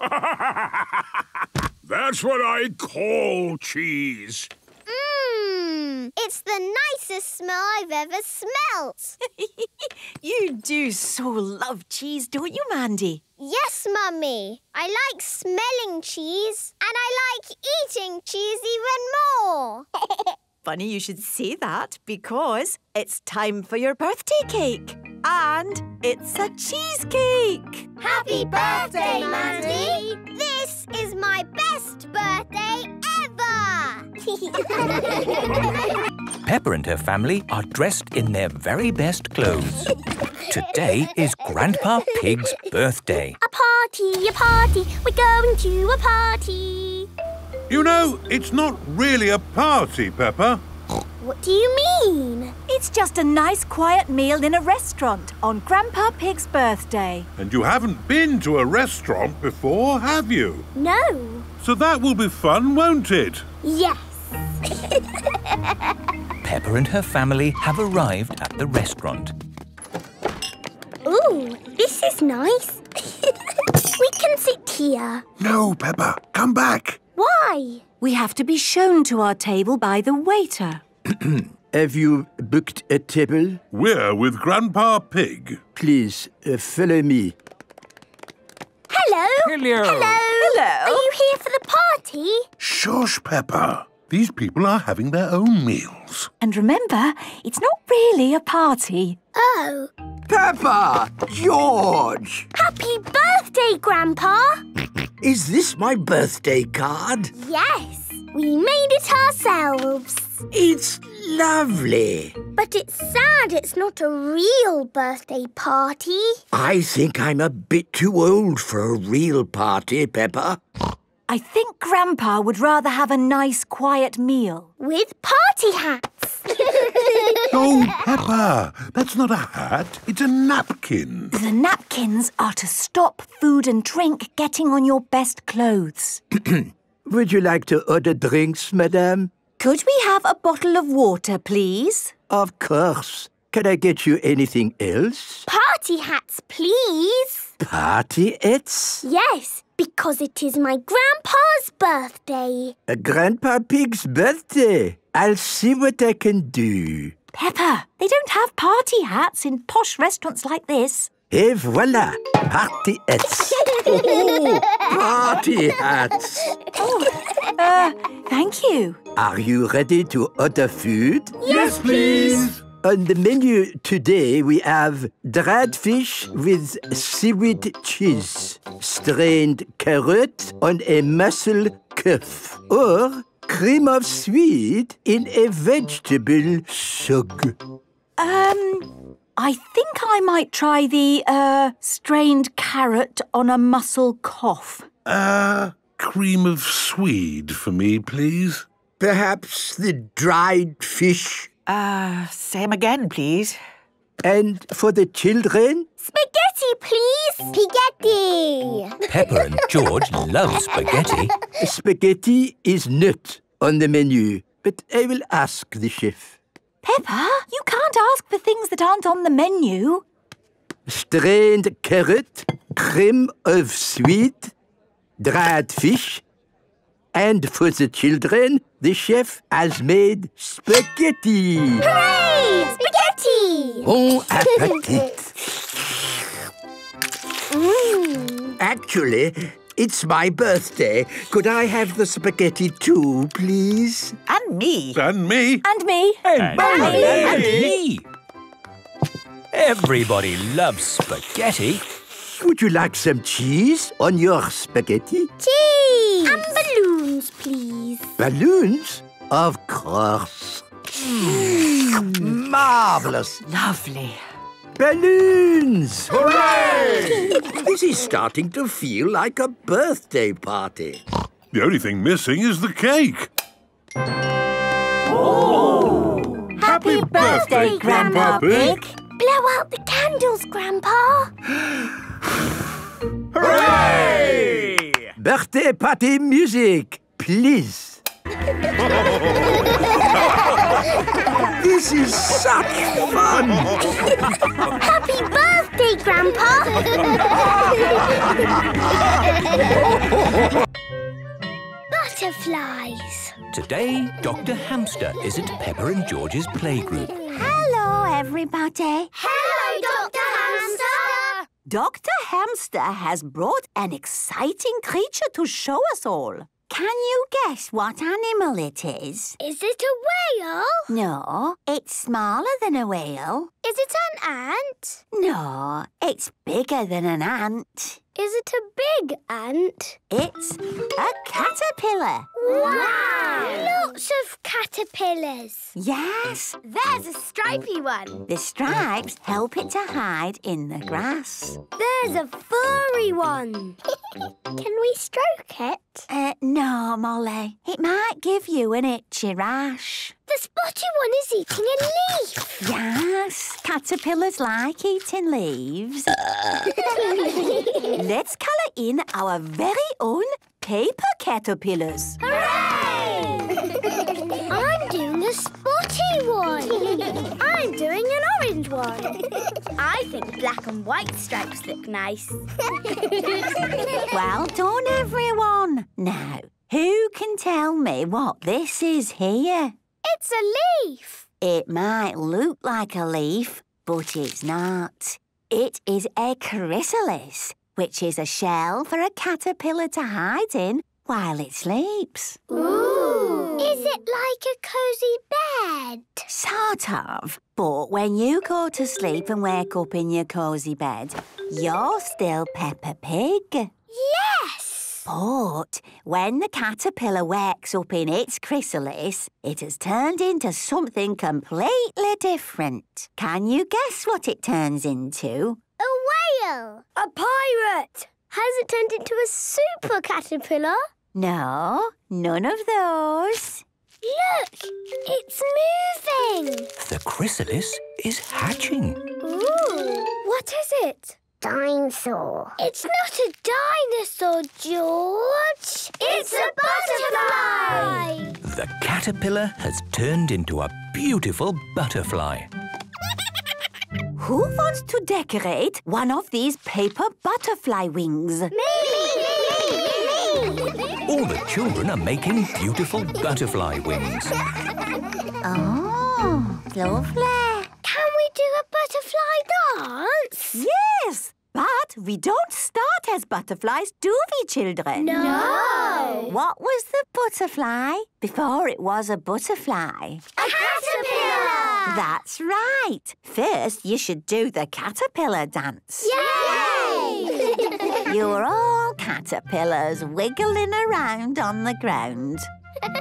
That's what I call cheese. Mmm, it's the nicest smell I've ever smelt. You do so love cheese, don't you, Mandy? yes, Mummy. I like smelling cheese, and I like eating cheese even more. Funny you should say that because it's time for your birthday cake. And it's a cheesecake. Happy birthday, Mandy! This is my best birthday ever! Peppa and her family are dressed in their very best clothes. Today is Grandpa Pig's birthday. A party, a party. We're going to a party. You know, it's not really a party, Peppa. What do you mean? It's just a nice quiet meal in a restaurant on Grandpa Pig's birthday. And you haven't been to a restaurant before, have you? No. So that will be fun, won't it? Yes. Peppa and her family have arrived at the restaurant. Ooh, this is nice. we can sit here. No, Peppa, come back. Why? We have to be shown to our table by the waiter. Have you booked a table? We're with Grandpa Pig. Please, uh, follow me. Hello. Hello. Hello. Are you here for the party? Shush, Peppa. These people are having their own meals. And remember, it's not really a party. Oh. Peppa! George! Happy birthday, Grandpa. Is this my birthday card? Yes. We made it ourselves. It's lovely. But it's sad it's not a real birthday party. I think I'm a bit too old for a real party, Peppa. I think Grandpa would rather have a nice quiet meal. With party hats. Oh, Peppa, that's not a hat, it's a napkin. The napkins are to stop food and drink getting on your best clothes. Would you like to order drinks, madame? Could we have a bottle of water, please? Of course. Can I get you anything else? Party hats, please. Party hats? Yes, because it is my grandpa's birthday. A Grandpa Pig's birthday. I'll see what I can do. Peppa, they don't have party hats in posh restaurants like this. Et voilà, party hats. Oh, party hats. Oh, uh, thank you. Are you ready to order food? Yes, please. On the menu today, we have dried fish with seaweed cheese, strained carrot on a mussel cuff, or cream of swede in a vegetable sug. Um, I think I might try the, uh, strained carrot on a mussel cough. Uh, cream of swede for me, please. Perhaps the dried fish. Uh, same again, please. And for the children? Spaghetti, please. Spaghetti. Peppa and George love spaghetti. Spaghetti is not on the menu, but I will ask the chef. Peppa, you can't ask for things that aren't on the menu. Strained carrot, cream of swede, dried fish, and for the children, the chef has made spaghetti. Hooray! Spaghetti! Bon appetit. Mm. Actually, it's my birthday. Could I have the spaghetti too, please? And me. And me. And me. And, me. and me. Everybody loves spaghetti. Would you like some cheese on your spaghetti? Cheese! And balloons, please. Balloons? Of course. Hmm. Marvelous. Lovely. Balloons! Hooray! this is starting to feel like a birthday party. The only thing missing is the cake. Oh! Happy birthday, Grandpa Pig. Blow out the candles, Grandpa. Hooray! Birthday party music, please. This is such fun. Happy birthday, Grandpa. Butterflies. Today, Dr. Hamster is at Peppa and George's playgroup. Hello, everybody. Hello, Dr. Hamster. Dr. Hamster has brought an exciting creature to show us all. Can you guess what animal it is? Is it a whale? No, it's smaller than a whale. Is it an ant? No, it's bigger than an ant. Is it a big ant? It's a caterpillar. Wow! Lots of caterpillars. Yes, There's a stripy one. the stripes help it to hide in the grass. There's a furry one. Can we stroke it? Uh, no, Molly. It might give you an itchy rash. The spotty one is eating a leaf. Yes, caterpillars like eating leaves. Let's colour in our very own paper caterpillars. Hooray! I'm doing a spotty one. I'm doing an orange one. I think black and white stripes look nice. Well done, everyone. Now, who can tell me what this is here? It's a leaf. It might look like a leaf, but it's not. It is a chrysalis, which is a shell for a caterpillar to hide in while it sleeps. Ooh. Is it like a cosy bed? Sort of. But when you go to sleep and wake up in your cosy bed, you're still Peppa Pig. Yes. But when the caterpillar wakes up in its chrysalis, it has turned into something completely different. Can you guess what it turns into? A whale. A pirate. Has it turned into a super caterpillar? No, none of those. Look, it's moving. The chrysalis is hatching. Ooh, what is it? Dinosaur. It's not a dinosaur, George. It's a butterfly. The caterpillar has turned into a beautiful butterfly. Who wants to decorate one of these paper butterfly wings? Me! me, me, me All the children are making beautiful butterfly wings. Oh, lovely. Can we do a butterfly dance? Yes, but we don't start as butterflies, do we, children? No. What was the butterfly before it was a butterfly? A caterpillar. That's right. First, you should do the caterpillar dance. Yay! You're all caterpillars wiggling around on the ground. I'm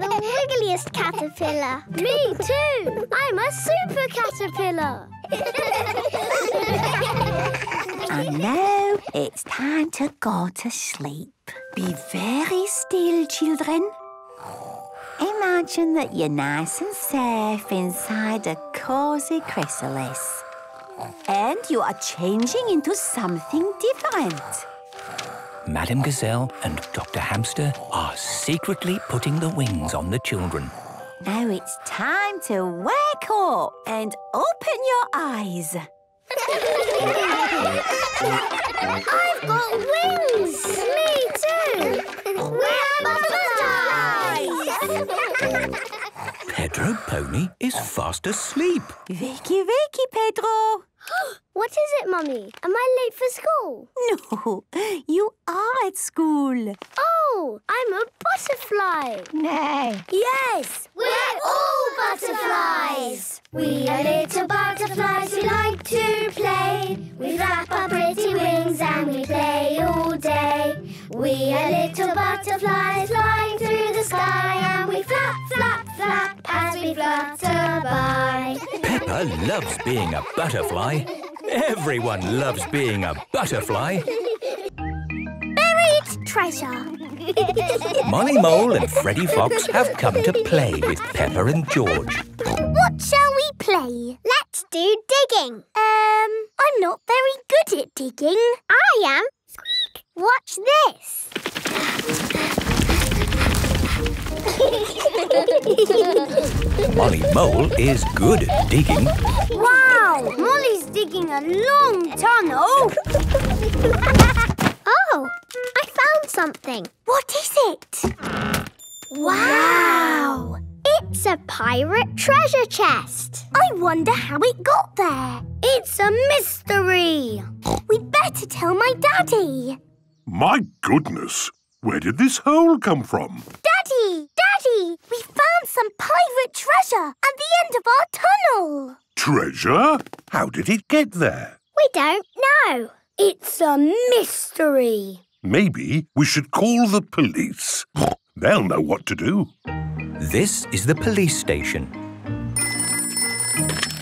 the wiggliest caterpillar. Me too. I'm a super caterpillar. And now it's time to go to sleep. Be very still, children. Imagine that you're nice and safe inside a cosy chrysalis. And you are changing into something different. Madame Gazelle and Dr. Hamster are secretly putting the wings on the children. Now it's time to wake up and open your eyes. I've got wings. Me too. We're butterflies. Pedro Pony is fast asleep. Wakey, wakey, Pedro. what is it, Mummy? Am I late for school? No, you are at school. Oh, I'm a butterfly. No. Yes, we're all butterflies. We are little butterflies who like to play. We flap our pretty wings and we play all day. We are little butterflies flying through the sky and we flap, flap, flap as we flutter by. Peppa loves being a butterfly. Everyone loves being a butterfly. Buried treasure. Molly Mole and Freddy Fox have come to play with Peppa and George. What shall we play? Let's do digging. Um, I'm not very good at digging. I am. Squeak. Watch this. Molly Mole is good at digging. Wow! Molly's digging a long tunnel. oh, I found something. What is it? Wow! It's a pirate treasure chest. I wonder how it got there. It's a mystery. We'd better tell my daddy. My goodness! Where did this hole come from? Daddy! Daddy! We found some pirate treasure at the end of our tunnel. Treasure? How did it get there? We don't know. It's a mystery. Maybe we should call the police. They'll know what to do. This is the police station.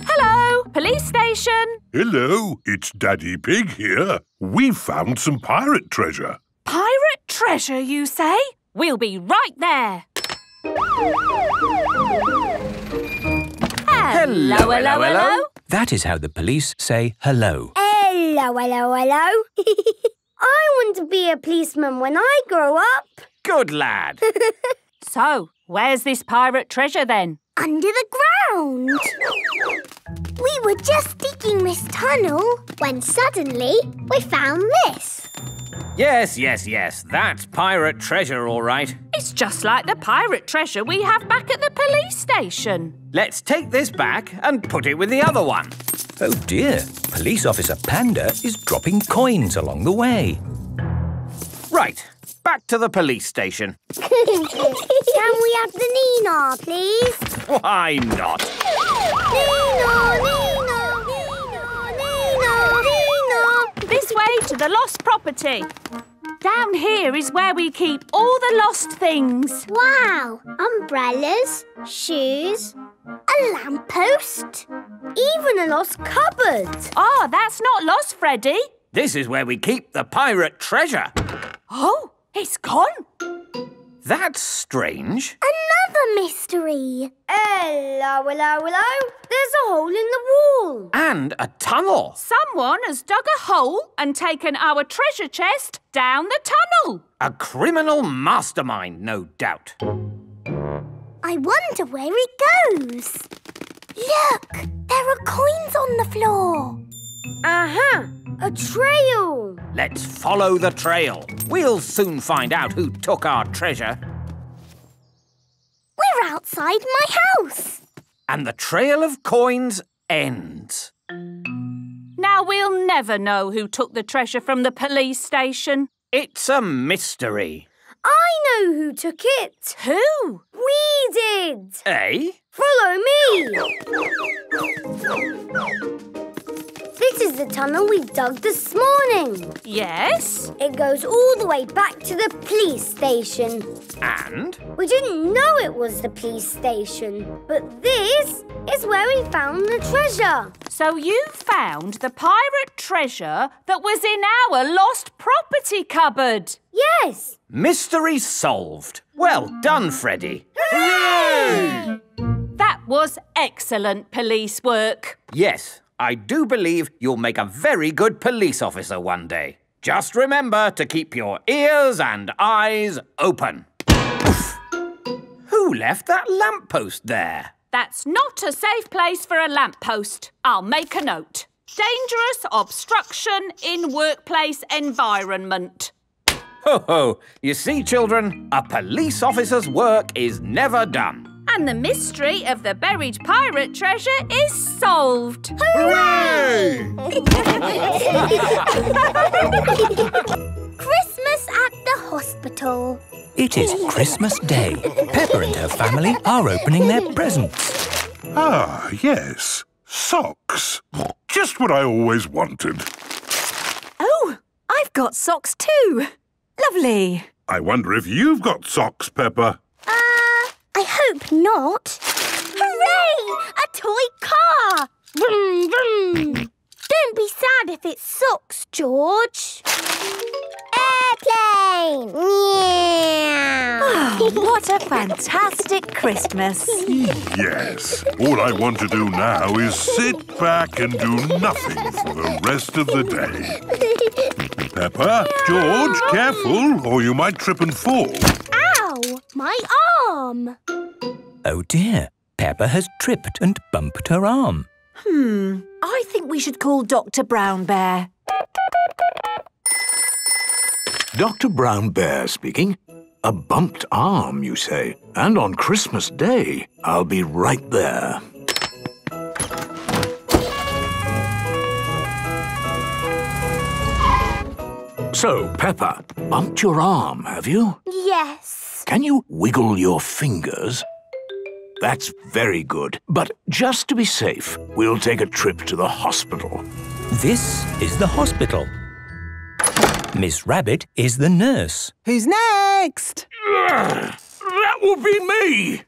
Hello, police station. Hello, it's Daddy Pig here. We've found some pirate treasure. Pirate treasure, you say? We'll be right there. Hello, hello, hello. That is how the police say hello. Hello, hello, hello. I want to be a policeman when I grow up. Good lad. So, where's this pirate treasure then? Under the ground. We were just digging this tunnel when suddenly we found this. yes, yes, yes. That's pirate treasure, all right. It's just like the pirate treasure we have back at the police station. Let's take this back and put it with the other one. Oh dear, Police Officer Panda is dropping coins along the way. Right, back to the police station. Can we have the Nina, please? Why not? Nina, Nina, Nina, Nina, Nina. This way to the lost property. Down here is where we keep all the lost things. Wow! Umbrellas, shoes, a lamppost, even a lost cupboard. Ah, that's not lost, Freddy. This is where we keep the pirate treasure. Oh, it's gone. That's strange. Another mystery. Hello, hello, hello. There's a hole in the wall. And a tunnel. Someone has dug a hole and taken our treasure chest down the tunnel. A criminal mastermind, no doubt. I wonder where it goes. Look, there are coins on the floor. Uh-huh, a trail. Let's follow the trail. We'll soon find out who took our treasure. We're outside my house. And the trail of coins ends. Now we'll never know who took the treasure from the police station. It's a mystery. I know who took it. Who? We did. Eh? Follow me. This is the tunnel we dug this morning. Yes? It goes all the way back to the police station. And? We didn't know it was the police station, but this is where we found the treasure. So you found the pirate treasure that was in our lost property cupboard. Yes. Mystery solved. Well done, Freddy. Hooray! That was excellent police work. Yes, I do believe you'll make a very good police officer one day. Just remember to keep your ears and eyes open. Who left that lamppost there? That's not a safe place for a lamppost. I'll make a note. Dangerous obstruction in workplace environment. Ho ho! You see, children, a police officer's work is never done. And the mystery of the buried pirate treasure is solved. Hooray! Christmas at the hospital. It is Christmas Day. Peppa and her family are opening their presents. Ah, yes. Socks. Just what I always wanted. Oh, I've got socks too. Lovely. I wonder if you've got socks, Peppa. Uh, I hope not. Hooray! A toy car! Vroom, vroom. Don't be sad if it sucks, George. Airplane! Oh, what a fantastic Christmas. Yes. All I want to do now is sit back and do nothing for the rest of the day. Peppa, George, careful, or you might trip and fall. Ow! My arm! Oh dear, Peppa has tripped and bumped her arm. Hmm, I think we should call Dr. Brown Bear. Dr. Brown Bear speaking. A bumped arm, you say? And on Christmas Day? I'll be right there. So, Peppa, bumped your arm, have you? Yes. Can you wiggle your fingers? That's very good. But just to be safe, we'll take a trip to the hospital. This is the hospital. Miss Rabbit is the nurse. Who's next? That will be me!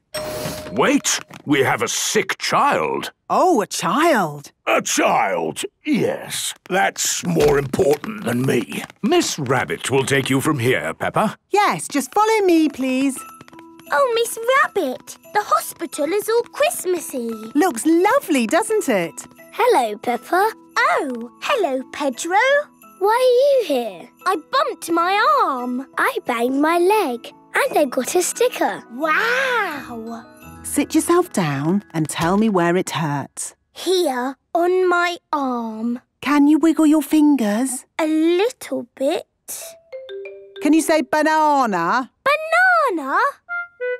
Wait, we have a sick child. Oh, a child. A child, yes. That's more important than me. Miss Rabbit will take you from here, Peppa. Yes, just follow me, please. Oh, Miss Rabbit, the hospital is all Christmassy. Looks lovely, doesn't it? Hello, Peppa. Oh, hello, Pedro. Why are you here? I bumped my arm. I banged my leg. And I got a sticker. Wow! Sit yourself down and tell me where it hurts. Here, on my arm. Can you wiggle your fingers? A little bit. Can you say banana? Banana?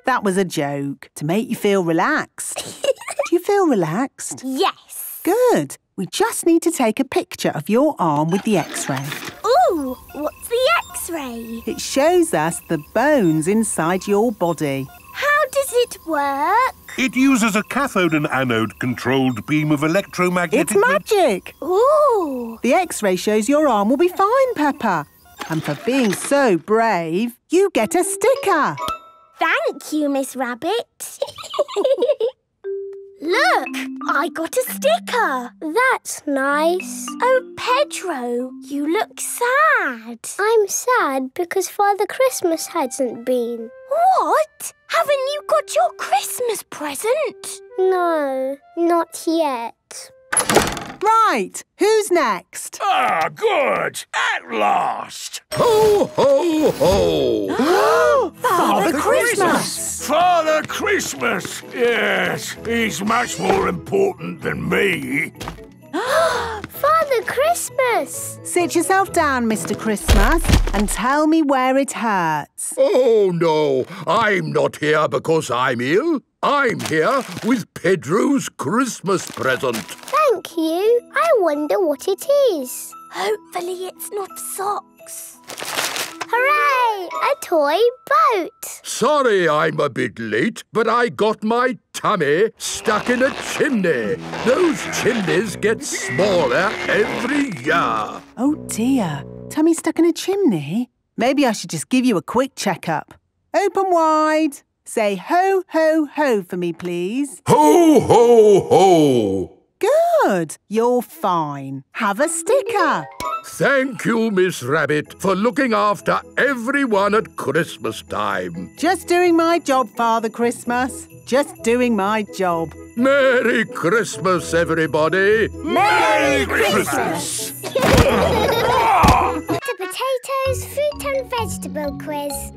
That was a joke to make you feel relaxed. Do you feel relaxed? Yes. Good. We just need to take a picture of your arm with the x-ray. Ooh, what's the x-ray? It shows us the bones inside your body. How does it work? It uses a cathode and anode controlled beam of electromagnetic. It's magic! Ooh! The x-ray shows your arm will be fine, Peppa. And for being so brave, you get a sticker. Thank you, Miss Rabbit. Look, I got a sticker. That's nice. Oh, Pedro, you look sad. I'm sad because Father Christmas hasn't been. What? Haven't you got your Christmas present? No, not yet. Right, who's next? Ah, good! At last! Ho, ho, ho! Father Christmas! Father Christmas! Yes, he's much more important than me. Father Christmas! Sit yourself down, Mr. Christmas, and tell me where it hurts. Oh, no. I'm not here because I'm ill. I'm here with Pedro's Christmas present. Thank you. I wonder what it is. Hopefully it's not socks. Hooray! A toy boat! Sorry I'm a bit late, but I got my tummy stuck in a chimney. Those chimneys get smaller every year. Oh dear, tummy stuck in a chimney? Maybe I should just give you a quick checkup. Open wide. Say ho, ho, ho for me, please. Ho, ho, ho! Good. You're fine. Have a sticker. Thank you, Miss Rabbit, for looking after everyone at Christmas time. Just doing my job, Father Christmas. Just doing my job. Merry Christmas, everybody! Merry Christmas! the potatoes, fruit and vegetable quiz.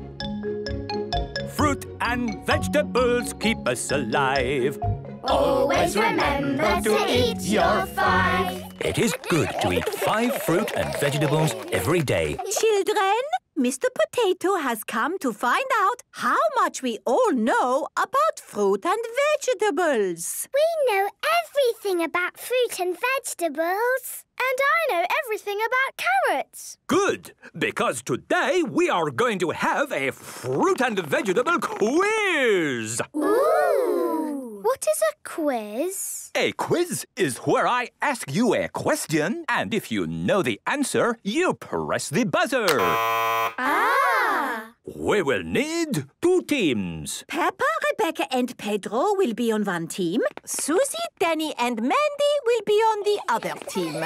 Fruit and vegetables keep us alive. Always remember to eat your five. It is good to eat five fruit and vegetables every day. Children, Mr. Potato has come to find out how much we all know about fruit and vegetables. We know everything about fruit and vegetables. And I know everything about carrots. Good, because today we are going to have a fruit and vegetable quiz. Ooh! What is a quiz? A quiz is where I ask you a question, and if you know the answer, you press the buzzer. Ah! We will need two teams. Peppa, Rebecca, and Pedro will be on one team. Susie, Danny, and Mandy will be on the other team.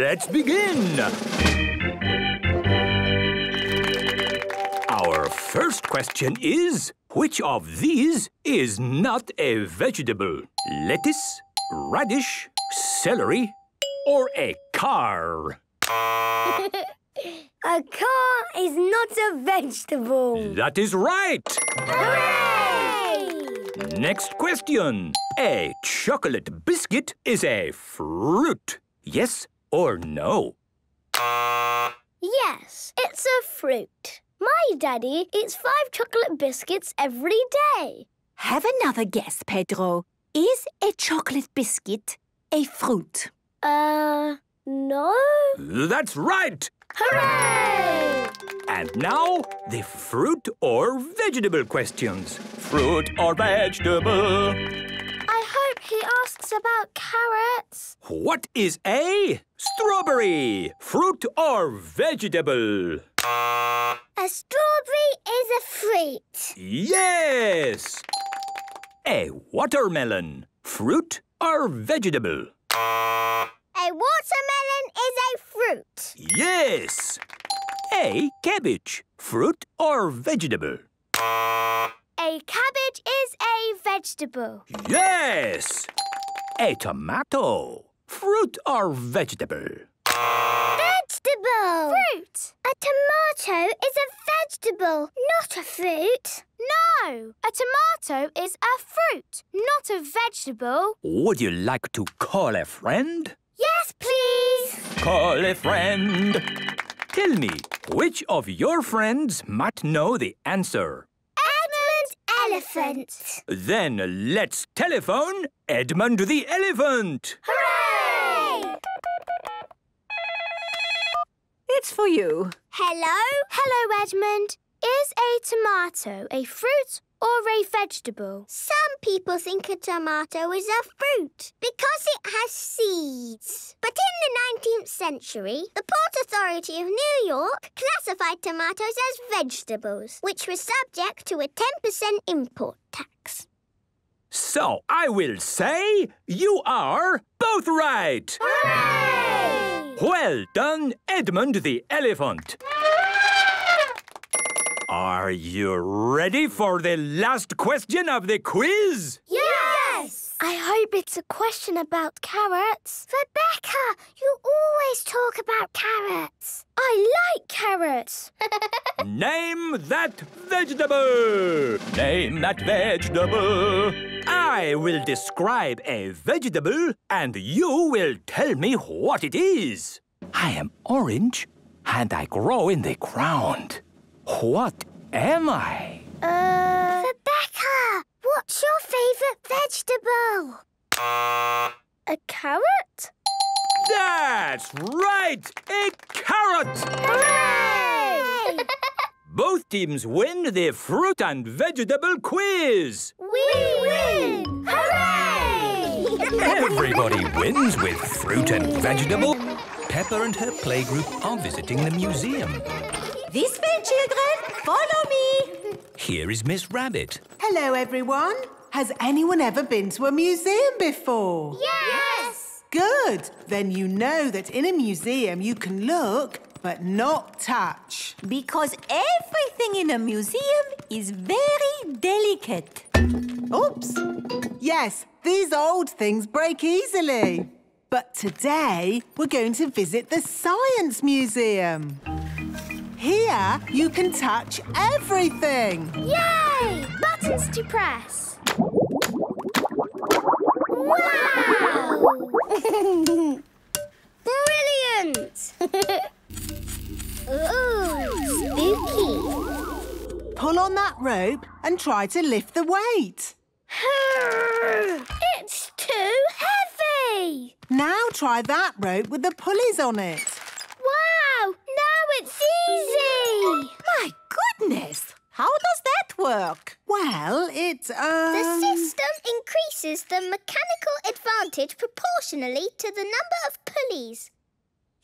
Let's begin. Our first question is which of these is not a vegetable? Lettuce, radish, celery, or a car? a car is not a vegetable. That is right. Hooray! Next question. A chocolate biscuit is a fruit. Yes or no? Yes, it's a fruit. My daddy eats five chocolate biscuits every day. Have another guess, Pedro. Is a chocolate biscuit a fruit? Uh, No. That's right! Hooray! And now, the fruit or vegetable questions. Fruit or vegetable? I hope he asks about carrots. What is a strawberry? Fruit or vegetable? A strawberry is a fruit. Yes! A watermelon. Fruit or vegetable? A watermelon is a fruit. Yes! A cabbage. Fruit or vegetable? A cabbage is a vegetable. Yes! A tomato. Fruit or vegetable? Vegetable. Fruit. A tomato is a vegetable, not a fruit. No, a tomato is a fruit, not a vegetable. Would you like to call a friend? Yes, please. Call a friend. Tell me, which of your friends might know the answer? Edmund Elephant. Then let's telephone Edmund the elephant. Hooray! It's for you. Hello? Hello, Edmund. Is a tomato a fruit or a vegetable? Some people think a tomato is a fruit because it has seeds. But in the 19th century, the Port Authority of New York classified tomatoes as vegetables, which were subject to a 10% import tax. So I will say you are both right. Hooray! Well done, Edmund the elephant. Are you ready for the last question of the quiz? Yes! I hope it's a question about carrots. Rebecca, you always talk about carrots. I like carrots. Name that vegetable. Name that vegetable. I will describe a vegetable and you will tell me what it is. I am orange and I grow in the ground. What am I? Uh, Rebecca, what's your favourite vegetable? A carrot? That's right! A carrot! Hooray! Both teams win the fruit and vegetable quiz. we win! Hooray! Everybody wins with fruit and vegetable. Peppa and her playgroup are visiting the museum. This way, children. Follow me. Here is Miss Rabbit. Hello, everyone. Has anyone ever been to a museum before? Yes! Good. Then you know that in a museum you can look but not touch. Because everything in a museum is very delicate. Oops. Yes, these old things break easily. But today we're going to visit the Science Museum. Here you can touch everything. Yay! Buttons to press. Wow! Brilliant! Ooh, spooky. Pull on that rope and try to lift the weight. It's too heavy! Now try that rope with the pulleys on it. Wow! Now it's easy! My goodness! How does that work? Well, it, um... The system increases the mechanical advantage proportionally to the number of pulleys.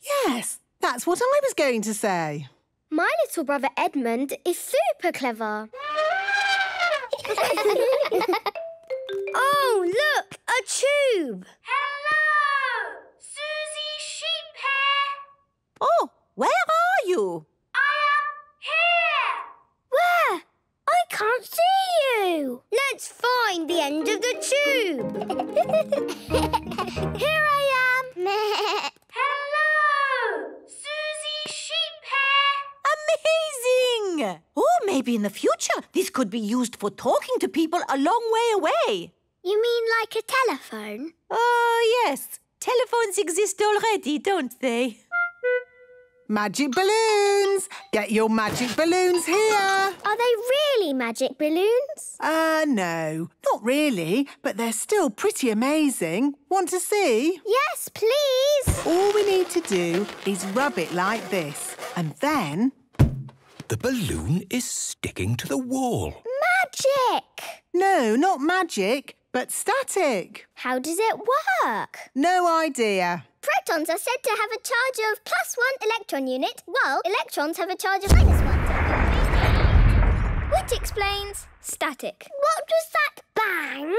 Yes, that's what I was going to say. My little brother Edmund is super clever. oh, look! A tube! Hello! Susie Sheephair! Oh, where are you? Where? I can't see you! Let's find the end of the tube! Here I am! Hello! Susie Sheephair! Amazing! Oh, maybe in the future this could be used for talking to people a long way away. You mean like a telephone? Oh, yes. Telephones exist already, don't they? Magic balloons! Get your magic balloons here. Are they really magic balloons? Uh, no, not really, but they're still pretty amazing. Want to see? Yes, please. All we need to do is rub it like this, and then... The balloon is sticking to the wall. Magic! No, not magic, but static. How does it work? No idea. Protons are said to have a charge of plus one electron unit, while electrons have a charge of minus one. Which explains static. What was that bang?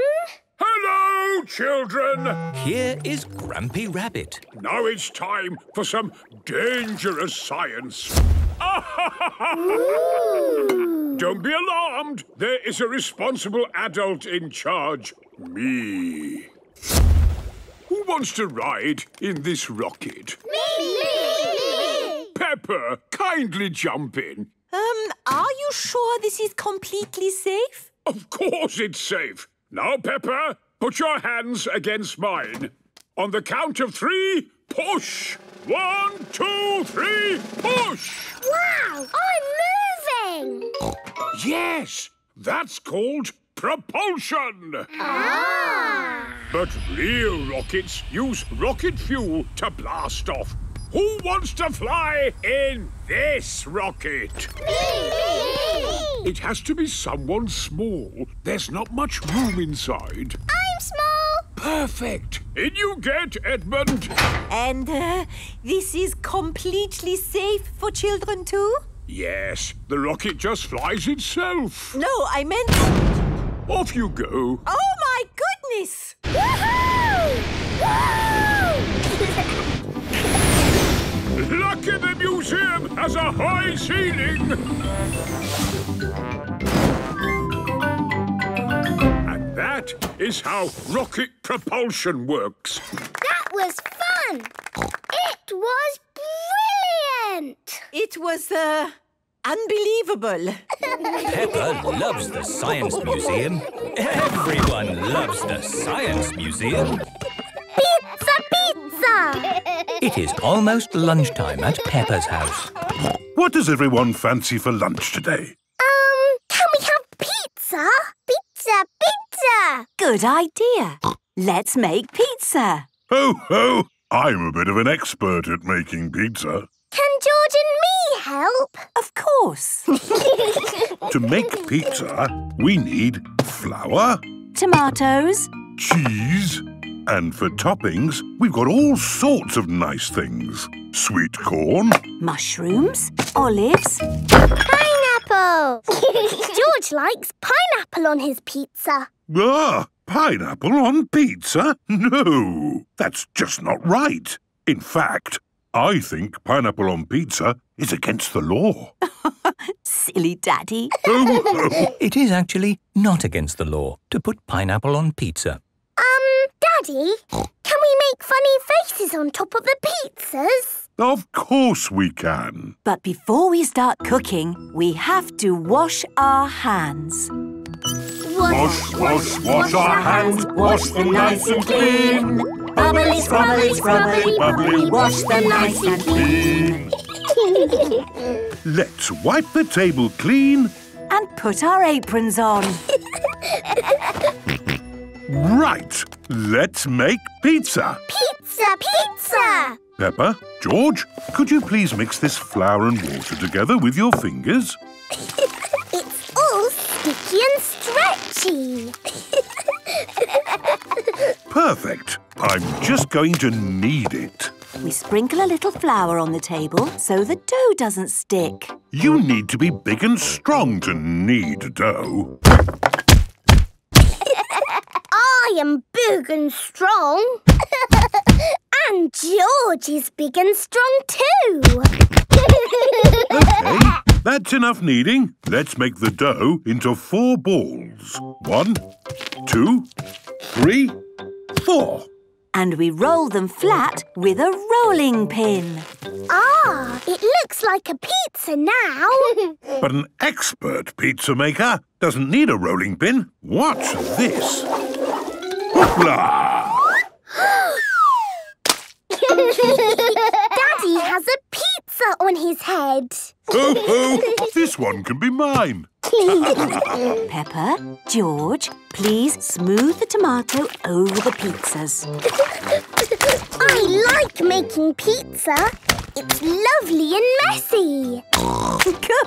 Hello, children! Here is Grampy Rabbit. Now it's time for some dangerous science. Don't be alarmed. There is a responsible adult in charge. Me. Who wants to ride in this rocket? Me! Peppa, kindly jump in. Um, are you sure this is completely safe? Of course it's safe. Now, Peppa, put your hands against mine. On the count of three, push. One, two, three, push. Wow, I'm moving! Yes, that's called propulsion. Ah! But real rockets use rocket fuel to blast off. Who wants to fly in this rocket? It has to be someone small. There's not much room inside. I'm small! Perfect. In you get, Edmund. And uh, this is completely safe for children too? Yes, the rocket just flies itself. No, I meant... Off you go. Oh my goodness! Woohoo! Lucky the museum has a high ceiling. And that is how rocket propulsion works. That was fun! It was brilliant! It was, uh, unbelievable. Peppa loves the Science Museum. Everyone loves the Science Museum. Pizza, pizza! It is almost lunchtime at Peppa's house. What does everyone fancy for lunch today? Um, can we have pizza? Pizza, pizza! Good idea. Let's make pizza. Ho, ho! I'm a bit of an expert at making pizza. Can George and me help? Of course. To make pizza, we need flour, Tomatoes, cheese, and for toppings, we've got all sorts of nice things. Sweet corn, mushrooms, olives. Pineapple! George likes pineapple on his pizza. Ah, pineapple on pizza? No, that's just not right. In fact, I think pineapple on pizza is against the law. Silly Daddy. It is actually not against the law to put pineapple on pizza. Um, Daddy, can we make funny faces on top of the pizzas? of course we can. But before we start cooking, we have to wash our hands. Wash, wash, wash our hands, wash them nice and clean. Bubbly, scrubbly, scrubbly, bubbly, wash them nice and clean. Let's wipe the table clean. And put our aprons on. Right, let's make pizza. Pizza, pizza! Peppa, George, could you please mix this flour and water together with your fingers? It's all sticky and stretchy. Perfect. I'm just going to knead it. We sprinkle a little flour on the table so the dough doesn't stick. You need to be big and strong to knead dough. I am big and strong. and George is big and strong too. Okay, that's enough kneading. Let's make the dough into four balls. One, two, three, four. And we roll them flat with a rolling pin. Ah, it looks like a pizza now. But an expert pizza maker doesn't need a rolling pin. Watch this. Hoopla! Daddy has a pizza pizza on his head. Ho, ho! This one can be mine. Peppa, George, please smooth the tomato over the pizzas. I like making pizza. It's lovely and messy.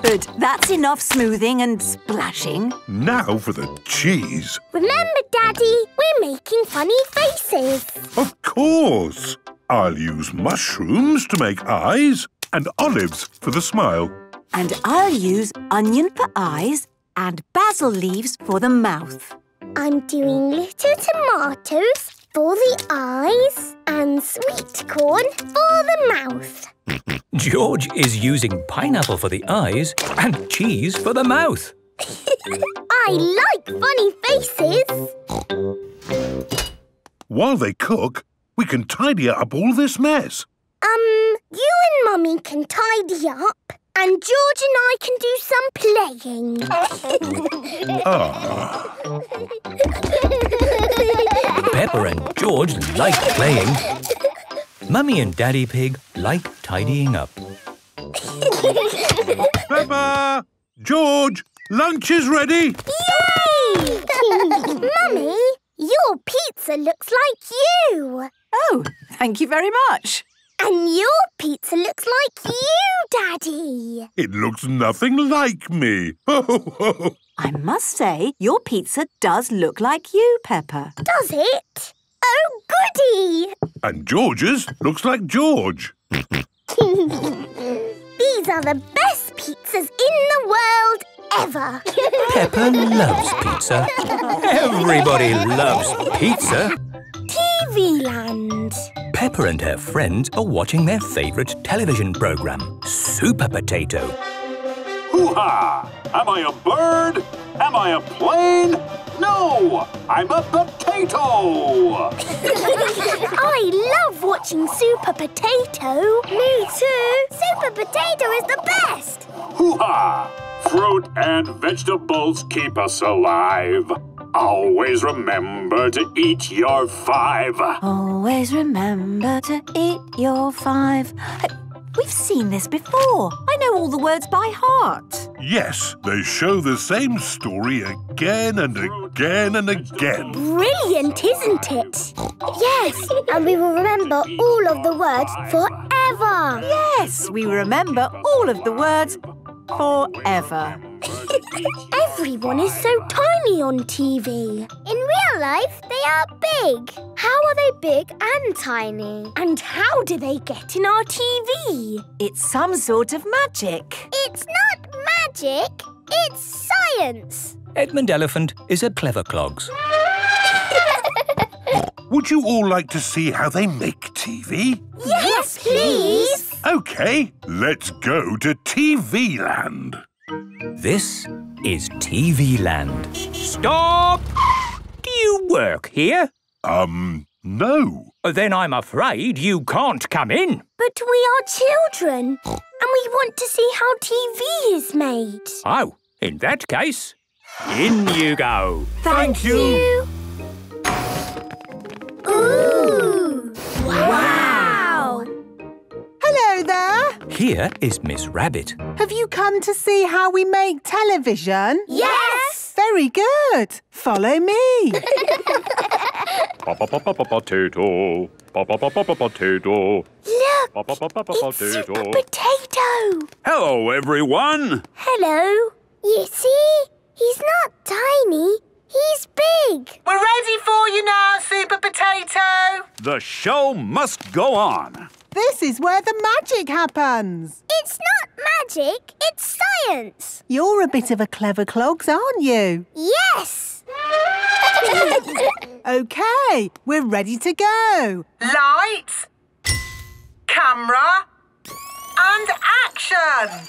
Good. That's enough smoothing and splashing. Now for the cheese. Remember, Daddy, we're making funny faces. Of course. I'll use mushrooms to make eyes and olives for the smile. And I'll use onion for eyes and basil leaves for the mouth. I'm doing little tomatoes for the eyes and sweet corn for the mouth. George is using pineapple for the eyes and cheese for the mouth. I like funny faces. While they cook, we can tidy up all this mess. Um, you and Mummy can tidy up, and George and I can do some playing. Ah, Peppa and George like playing. Mummy and Daddy Pig like tidying up. Peppa! George, lunch is ready. Yay! Mummy, your pizza looks like you. Oh, thank you very much. And your pizza looks like you, Daddy. It looks nothing like me. Ho, ho, ho. I must say, your pizza does look like you, Peppa. Does it? Oh, goody! And George's looks like George. These are the best pizzas in the world ever. Peppa loves pizza. Everybody loves pizza. TV Land. Peppa and her friends are watching their favourite television programme, Super Potato. Hoo-ha! Am I a bird? Am I a plane? No! I'm a potato! I love watching Super Potato. Me too. Super Potato is the best. Hoo-ha! Fruit and vegetables keep us alive. Always remember to eat your five. Always remember to eat your five. We've seen this before. I know all the words by heart. Yes, they show the same story again and again and again. Brilliant, isn't it? Yes, and we will remember all of the words forever. Yes, we remember all of the words forever. Everyone is so tiny on TV. In real life, they are big. How are they big and tiny? And how do they get in our TV? It's some sort of magic. It's not magic, it's science. Edmund Elephant is a clever clogs. Would you all like to see how they make TV? Yes, please. OK, let's go to TV Land. This is TV Land. Stop! Do you work here? Um, no. Then I'm afraid you can't come in. But we are children, and we want to see how TV is made. Oh, in that case, in you go. Thank you. Ooh! Wow! Hello there. Here is Miss Rabbit. Have you come to see how we make television? Yes! Very good. Follow me. Potato. Potato. Look, it's Super Potato. Hello, everyone. Hello. You see, he's not tiny, he's big. We're ready for you now, Super Potato. The show must go on. This is where the magic happens. It's not magic, it's science. You're a bit of a clever clogs, aren't you? Yes. OK, we're ready to go. Lights, camera, and action.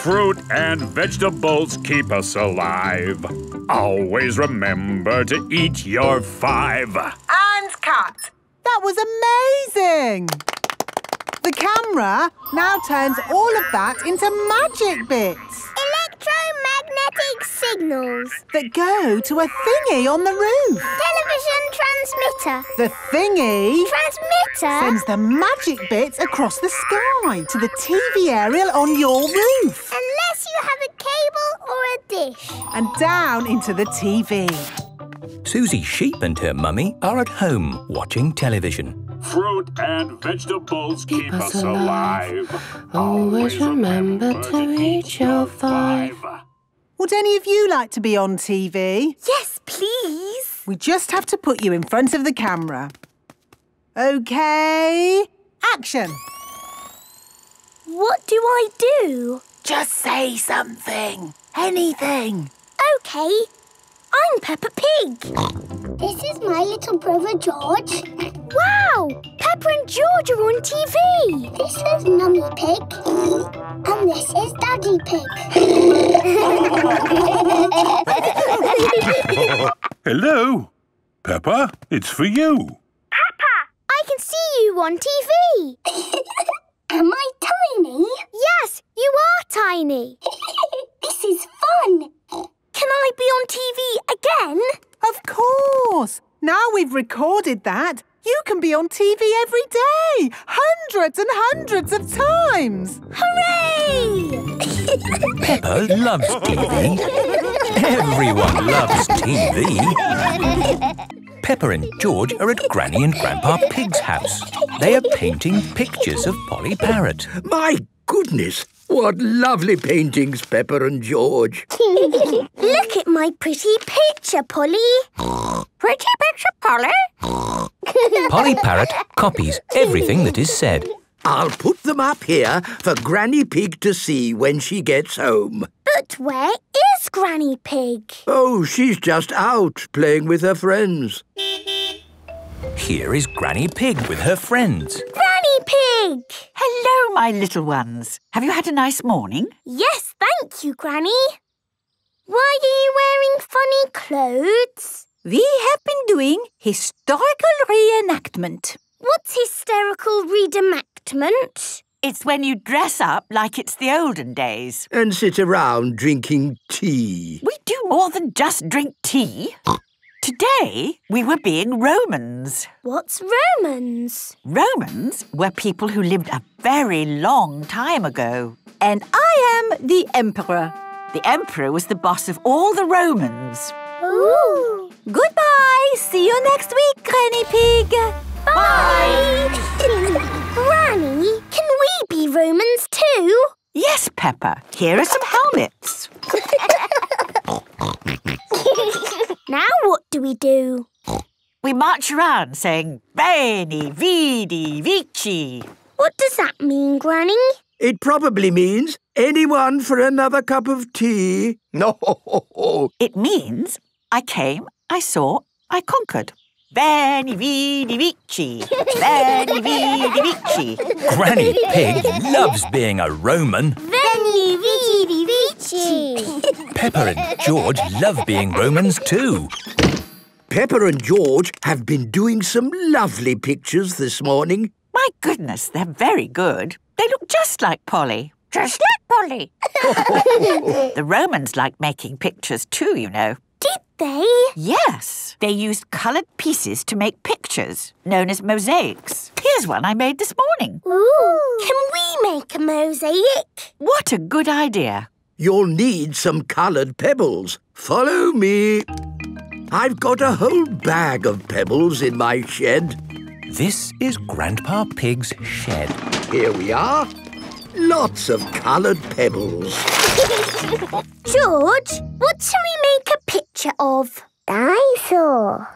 Fruit and vegetables keep us alive. Always remember to eat your five. And cut. That was amazing. The camera now turns all of that into magic bits Electromagnetic signals. that go to a thingy on the roof. Television transmitter. The thingy Transmitter? sends the magic bits across the sky to the TV aerial on your roof Unless you have a cable or a dish. and down into the TV. Susie Sheep and her mummy are at home watching television. Fruit and vegetables keep, us us alive. alive. Always remember to reach your five. Would any of you like to be on TV? Yes, please. We just have to put you in front of the camera. Okay, action. What do I do? Just say something. Anything. Okay. I'm Peppa Pig. This is my little brother George. Wow! Peppa and George are on TV. This is Mummy Pig. And this is Daddy Pig. Hello. Peppa, it's for you. I can see you on TV. Am I tiny? Yes, you are tiny. This is fun. Can I be on TV again? Of course. Now we've recorded that, you can be on TV every day, hundreds and hundreds of times. Hooray! Peppa loves TV. Everyone loves TV. Peppa and George are at Granny and Grandpa Pig's house. They are painting pictures of Polly Parrot. My goodness, what lovely paintings, Peppa and George. Look at my pretty picture, Polly. Pretty picture, Polly. Polly Parrot copies everything that is said. I'll put them up here for Granny Pig to see when she gets home. But where is Granny Pig? Oh, she's just out playing with her friends. Here is Granny Pig with her friends. Granny Pig! Hello, my little ones. Have you had a nice morning? Yes, thank you, Granny. Why are you wearing funny clothes? We have been doing historical reenactment. What's hysterical reenactment? It's when you dress up like it's the olden days. And sit around drinking tea. We do more than just drink tea. Today, we were being Romans. What's Romans? Romans were people who lived a very long time ago. And I am the Emperor. The emperor was the boss of all the Romans. Ooh! Goodbye! See you next week, Granny Pig! Bye! Granny, can we be Romans too? Yes, Peppa. Here are some helmets. now what do we do? We march around saying Veni, Vidi, Vici. What does that mean, Granny? It probably means anyone for another cup of tea. No. It means I came, I saw, I conquered. Veni, vidi, vici. Veni, vidi, vici. Granny Pig loves being a Roman. Veni, vidi, vici. Peppa and George love being Romans too. Peppa and George have been doing some lovely pictures this morning. My goodness, they're very good. They look just like Polly. Just like Polly. the Romans liked making pictures too, you know. Did they? Yes. They used coloured pieces to make pictures, known as mosaics. Here's one I made this morning. Ooh! Can we make a mosaic? What a good idea. You'll need some coloured pebbles. Follow me. I've got a whole bag of pebbles in my shed. This is Grandpa Pig's shed. Here we are. Lots of coloured pebbles. George, what shall we make a picture of? Dinosaur.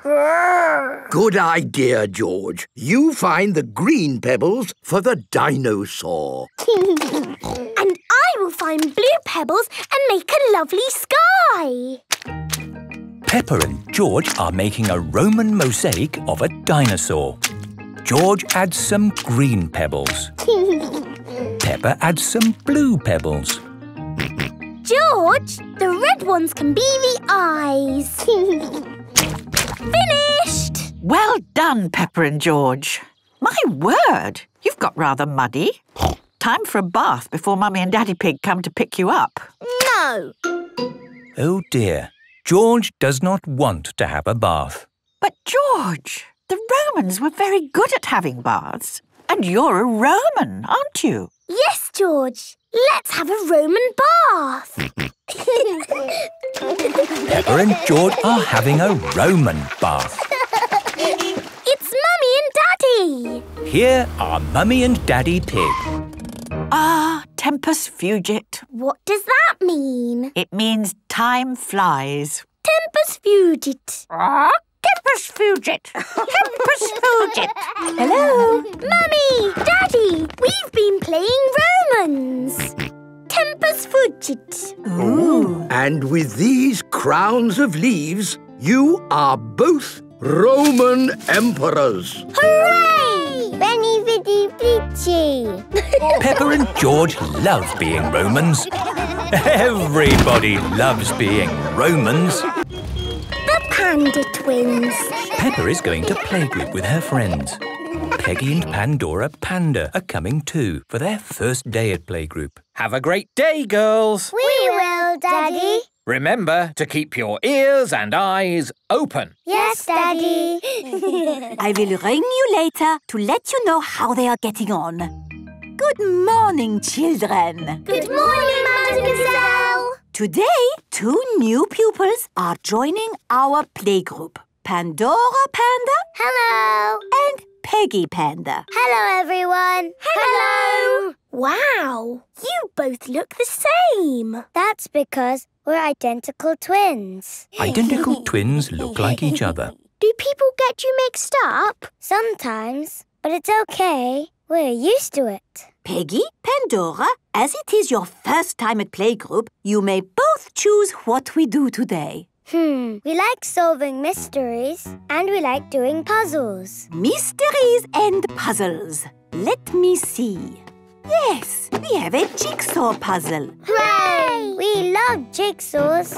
Good idea, George. You find the green pebbles for the dinosaur. and I will find blue pebbles and make a lovely sky. Peppa and George are making a Roman mosaic of a dinosaur. George adds some green pebbles. Peppa adds some blue pebbles. George, the red ones can be the eyes. Finished! Well done, Peppa and George. My word, you've got rather muddy. Time for a bath before Mummy and Daddy Pig come to pick you up. No. Oh dear, George does not want to have a bath. But, George, the Romans were very good at having baths. And you're a Roman, aren't you? Yes, George. Let's have a Roman bath. Peppa and George are having a Roman bath. it's Mummy and Daddy. Here are Mummy and Daddy Pig. Ah, tempus fugit. What does that mean? It means time flies. Tempus fugit. Ah, tempus fugit. tempus fugit. Hello? Mummy, Daddy, we've been playing Romans. Tempus fugit. Ooh. And with these crowns of leaves, you are both Roman emperors. Hooray! Veni Vidi Vici. Peppa and George love being Romans. Everybody loves being Romans. The Panda Twins. Peppa is going to playgroup with her friends. Peggy and Pandora Panda are coming too for their first day at playgroup. Have a great day, girls. We will, Daddy. Remember to keep your ears and eyes open. Yes, Daddy. I will ring you later to let you know how they are getting on. Good morning, children. Good morning, Madame Gazelle. Today, two new pupils are joining our playgroup. Pandora Panda. Hello. And Peggy Panda. Hello, everyone. Hello. Wow, you both look the same. That's because we're identical twins. Identical twins look like each other. Do people get you mixed up? Sometimes, but it's okay. We're used to it. Peggy, Pandora, as it is your first time at playgroup, you may both choose what we do today. Hmm, we like solving mysteries and we like doing puzzles. Mysteries and puzzles. Let me see. Yes, we have a jigsaw puzzle. Hooray! We love jigsaws.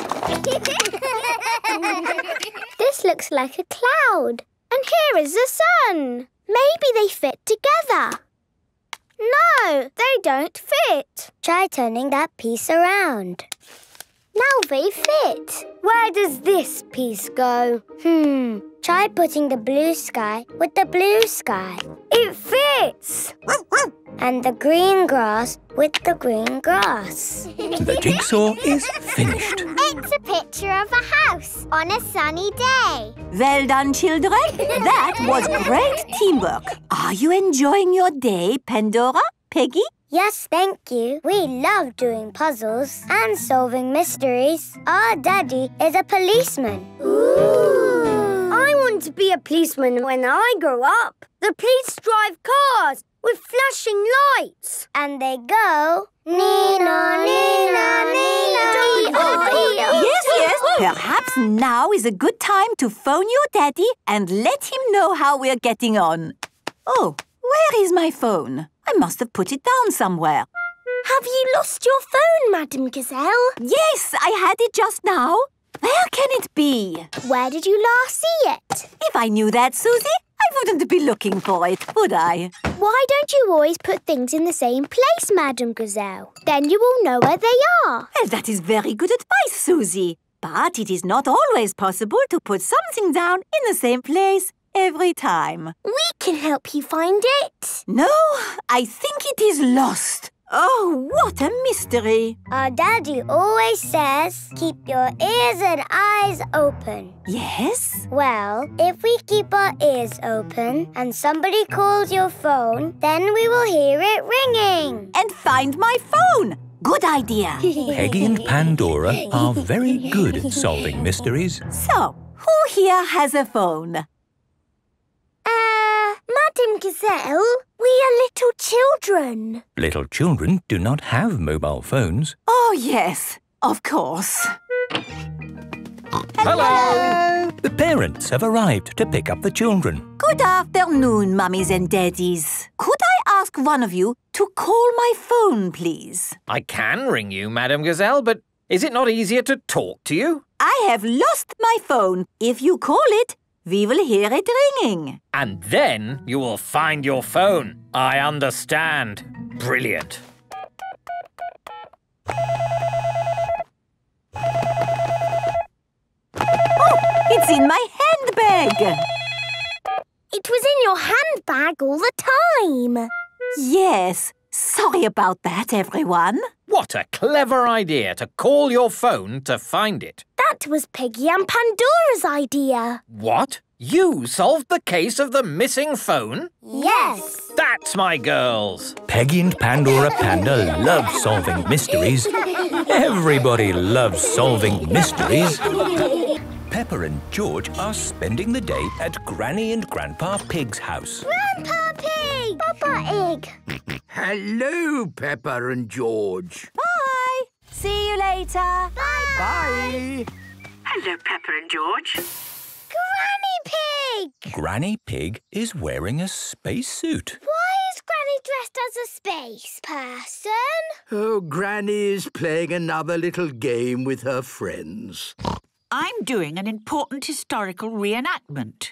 this looks like a cloud. And here is the sun. Maybe they fit together. No, they don't fit. Try turning that piece around. Now they fit. Where does this piece go? Hmm, try putting the blue sky with the blue sky. It fits! and the green grass with the green grass. The jigsaw is finished. It's a picture of a house on a sunny day. Well done, children. That was great teamwork. Are you enjoying your day, Pandora, Peggy? Yes, thank you. We love doing puzzles and solving mysteries. Our daddy is a policeman. Ooh. I want to be a policeman when I grow up. The police drive cars with flashing lights. And they go... Nina, Nina, Nina, Yes, yes. Perhaps now is a good time to phone your daddy and let him know how we're getting on. Oh, where is my phone? I must have put it down somewhere. Have you lost your phone, Madame Gazelle? Yes, I had it just now. Where can it be? Where did you last see it? If I knew that, Susie, I wouldn't be looking for it, would I? Why don't you always put things in the same place, Madame Gazelle? Then you will know where they are. Well, that is very good advice, Susie. But it is not always possible to put something down in the same place every time. We can help you find it. No, I think it is lost. Oh, what a mystery. Our daddy always says, keep your ears and eyes open. Yes? Well, if we keep our ears open and somebody calls your phone, then we will hear it ringing. And find my phone. Good idea. Peggy and Pandora are very good at solving mysteries. So, who here has a phone? Uh, Madame Gazelle, we are little children. Little children do not have mobile phones. Oh, yes, of course. Hello. The parents have arrived to pick up the children. Good afternoon, mummies and daddies. Could I ask one of you to call my phone, please? I can ring you, Madame Gazelle, but is it not easier to talk to you? I have lost my phone. If you call it, we will hear it ringing. And then you will find your phone. I understand. Brilliant. Oh, it's in my handbag. It was in your handbag all the time. Yes. Sorry about that, everyone. What a clever idea to call your phone to find it. That was Piggy and Pandora's idea. What? You solved the case of the missing phone? Yes. That's my girls. Peggy and Pandora Panda love solving mysteries. Everybody loves solving mysteries. Peppa and George are spending the day at Granny and Grandpa Pig's house. Grandpa Pig! Papa Egg! Hello, Peppa and George. Bye. See you later. Bye. Bye. Hello, Peppa and George. Granny Pig! Granny Pig is wearing a spacesuit. Why is Granny dressed as a space person? Oh, Granny is playing another little game with her friends. I'm doing an important historical reenactment.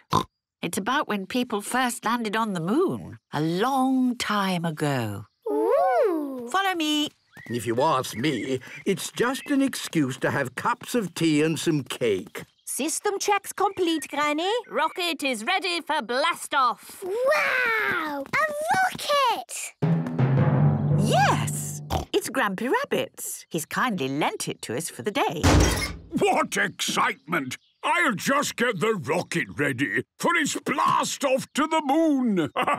It's about when people first landed on the moon, a long time ago. Ooh. Follow me. If you ask me, it's just an excuse to have cups of tea and some cake. System checks complete, Granny. Rocket is ready for blast off. Wow! A rocket! Yes, it's Grampy Rabbit's. He's kindly lent it to us for the day. What excitement! I'll just get the rocket ready for its blast off to the moon. Granny,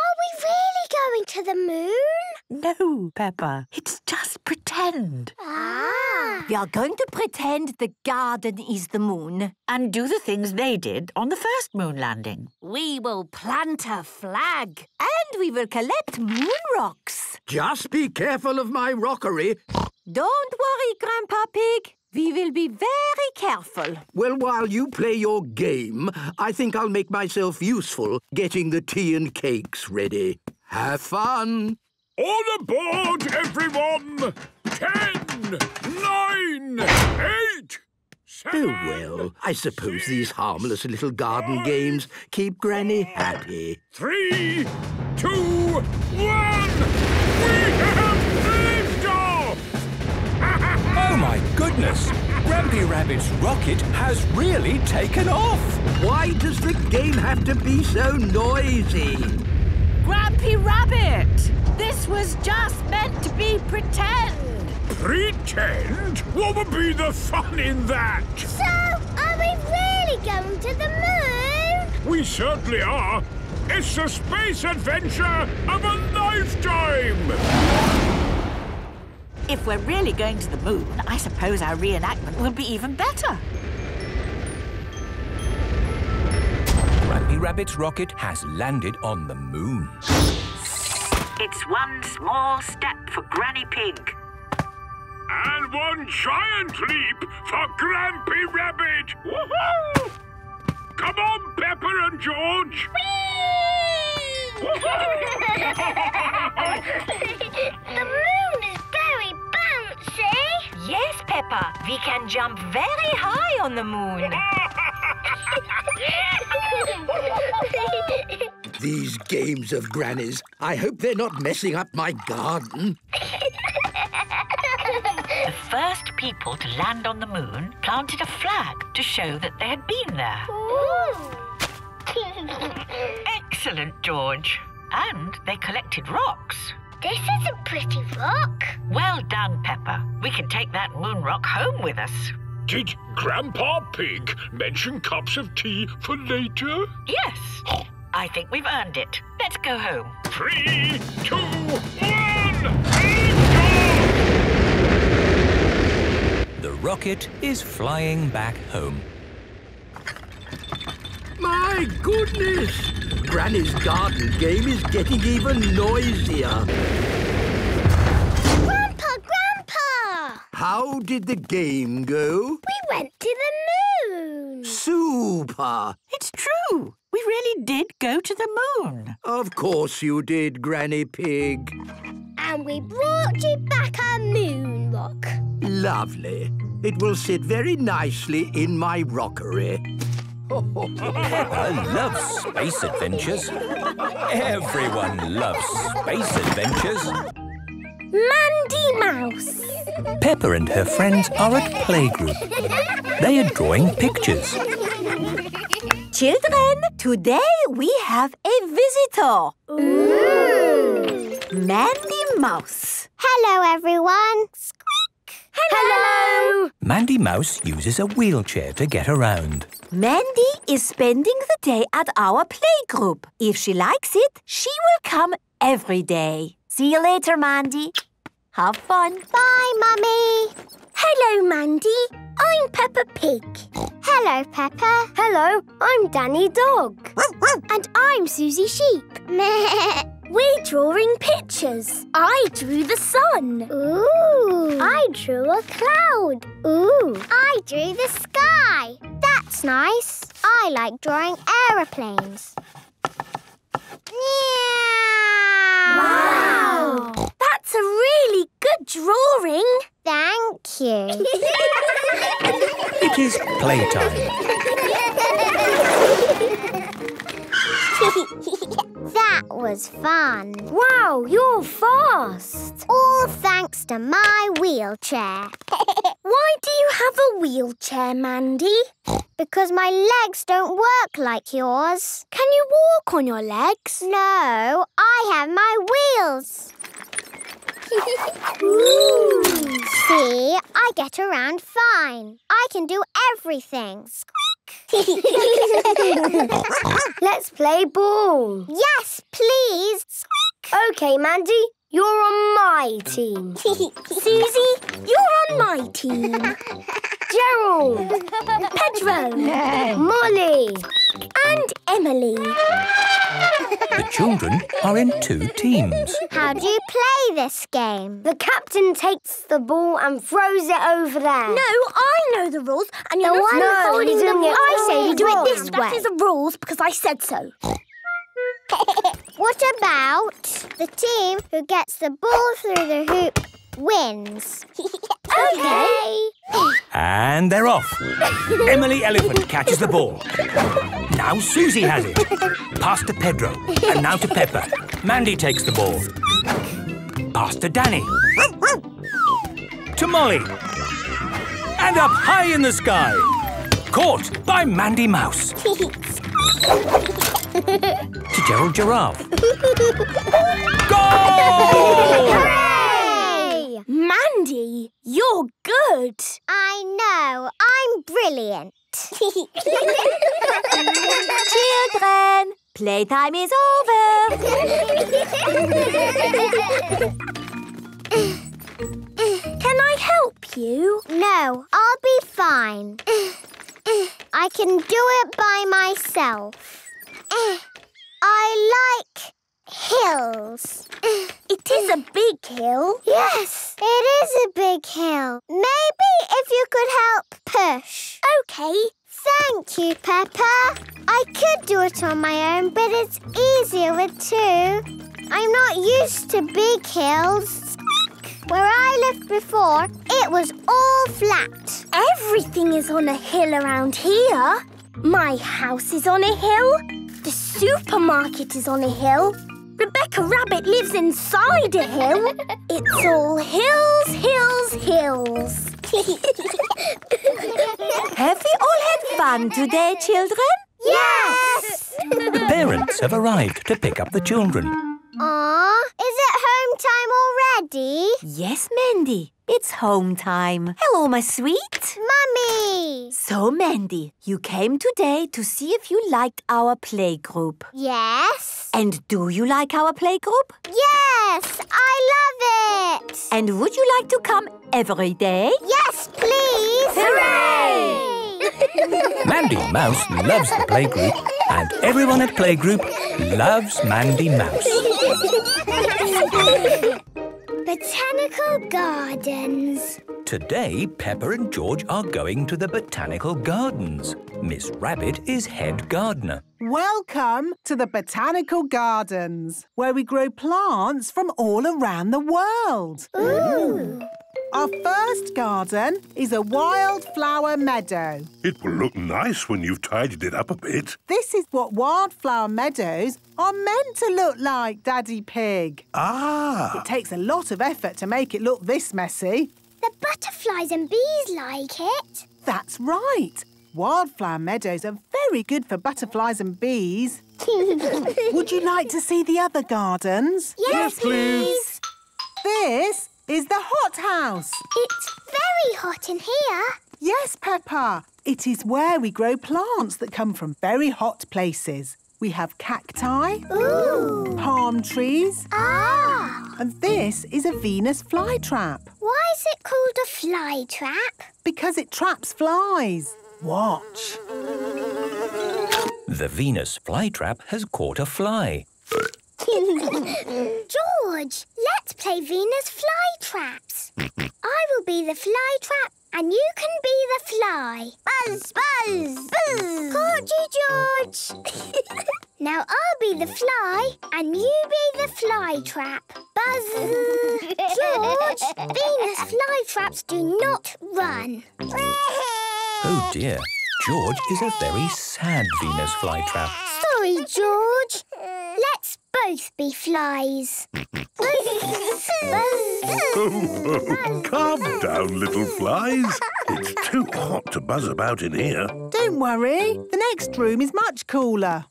are we really going to the moon? No, Peppa. It's just pretend. Ah! We are going to pretend the garden is the moon. And do the things they did on the first moon landing. We will plant a flag. And we will collect moon rocks. Just be careful of my rockery. Don't worry, Grandpa Pig. We will be very careful. Well, while you play your game, I think I'll make myself useful getting the tea and cakes ready. Have fun. All aboard, everyone! Ten, nine, eight, Oh, well, I suppose these harmless little garden games keep Granny happy. three, two, one! We have liftoff! Oh my goodness! Grampy Rabbit's rocket has really taken off! Why does the game have to be so noisy? Grampy Rabbit! This was just meant to be pretend. Pretend? What would be the fun in that? So, are we really going to the moon? We certainly are. It's the space adventure of a lifetime! If we're really going to the moon, I suppose our reenactment will be even better. Grampy Rabbit's rocket has landed on the moon. It's one small step for Granny Pig. And one giant leap for Grampy Rabbit! Woohoo! Come on, Peppa and George! the moon is very bouncy. Yes, Peppa. We can jump very high on the moon. These games of Granny's. I hope they're not messing up my garden. The first people to land on the moon planted a flag to show that they had been there. Excellent, George. And they collected rocks. This is a pretty rock. Well done, Peppa. We can take that moon rock home with us. Did Grandpa Pig mention cups of tea for later? Yes. I think we've earned it. Let's go home. Three, two, one! The rocket is flying back home. My goodness! Granny's garden game is getting even noisier. Grandpa, Grandpa! How did the game go? We went to the moon. Super! It's true. We really did go to the moon. Of course you did, Granny Pig. And we brought you back a moon rock. Lovely. It will sit very nicely in my rockery. Peppa loves space adventures. Everyone loves space adventures. Mandy Mouse. Peppa and her friends are at playgroup. They are drawing pictures. Children, today we have a visitor. Mandy Mouse. Hello, everyone. Squeak. Hello. Mandy Mouse uses a wheelchair to get around. Mandy is spending the day at our playgroup. If she likes it, she will come every day. See you later, Mandy. Have fun. Bye, Mummy. Hello, Mandy. I'm Peppa Pig. Hello, Peppa. Hello, I'm Danny Dog. And I'm Susie Sheep. We're drawing pictures. I drew the sun. Ooh. I drew a cloud. Ooh. I drew the sky. That's nice. I like drawing aeroplanes. Wow! That's a really good drawing. Thank you. It is playtime. that was fun. Wow, you're fast. All thanks to my wheelchair. Why do you have a wheelchair, Mandy? Because my legs don't work like yours. Can you walk on your legs? No, I have my wheels. See, I get around fine. I can do everything. Let's play ball. Yes, please. Squeak. Okay, Mandy, you're on my team. Susie, you're on my team. Gerald, Pedro, Molly, and Emily. The children are in two teams. How do you play this game? The captain takes the ball and throws it over there. No, I know the rules, and you're The not one holding holding the the ball. I say you do it this way. That is the rules because I said so. What about the team who gets the ball through the hoop wins? okay. And they're off. Emily Elephant catches the ball. Now Susie has it. Pass to Pedro. And now to Peppa. Mandy takes the ball. Pass to Danny. To Molly. And up high in the sky. Caught by Mandy Mouse. To Gerald Giraffe. Goal! Hooray! Mandy, you're good. I know. I'm brilliant. Children, playtime is over. Can I help you? No, I'll be fine. I can do it by myself. I like hills. It is a big hill. Yes, it is a big hill. Maybe if you could help push. Okay. Thank you, Peppa. I could do it on my own, but it's easier with two. I'm not used to big hills. Where I lived before, it was all flat. Everything is on a hill around here. My house is on a hill. The supermarket is on a hill. Rebecca Rabbit lives inside a hill. It's all hills, hills, hills. Have we all had fun today, children? Yes! The parents have arrived to pick up the children. Aw, is it home time already? Yes, Mandy. It's home time. Hello, my sweet. Mummy! So, Mandy, you came today to see if you liked our playgroup. Yes? And do you like our playgroup? Yes! I love it! And would you like to come every day? Yes, please! Hooray! Mandy Mouse loves the playgroup, and everyone at playgroup loves Mandy Mouse. Botanical Gardens. Today, Peppa and George are going to the botanical gardens. Miss Rabbit is head gardener. Welcome to the Botanical Gardens, where we grow plants from all around the world. Ooh. Our first garden is a wildflower meadow. It will look nice when you've tidied it up a bit. This is what wildflower meadows are meant to look like, Daddy Pig. Ah! It takes a lot of effort to make it look this messy. The butterflies and bees like it. That's right. Wildflower meadows are very good for butterflies and bees. Would you like to see the other gardens? Yes, Yes, please. please. This is the hothouse. It's very hot in here. Yes, Peppa. It is where we grow plants that come from very hot places. We have cacti, Ooh. palm trees, Ah! and this is a Venus flytrap Why is it called a fly trap? because it traps flies. Watch. The Venus flytrap has caught a fly. George, let's play Venus fly traps. I will be the fly trap and you can be the fly. Buzz, buzz, buzz. Caught you, George. now I'll be the fly and you be the fly trap. Buzz. George, Venus fly traps do not run. Oh dear, George is a very sad Venus flytrap. Sorry, George. Let's both be flies. Buzz, buzz. Calm down, little flies. It's too hot to buzz about in here. Don't worry, the next room is much cooler.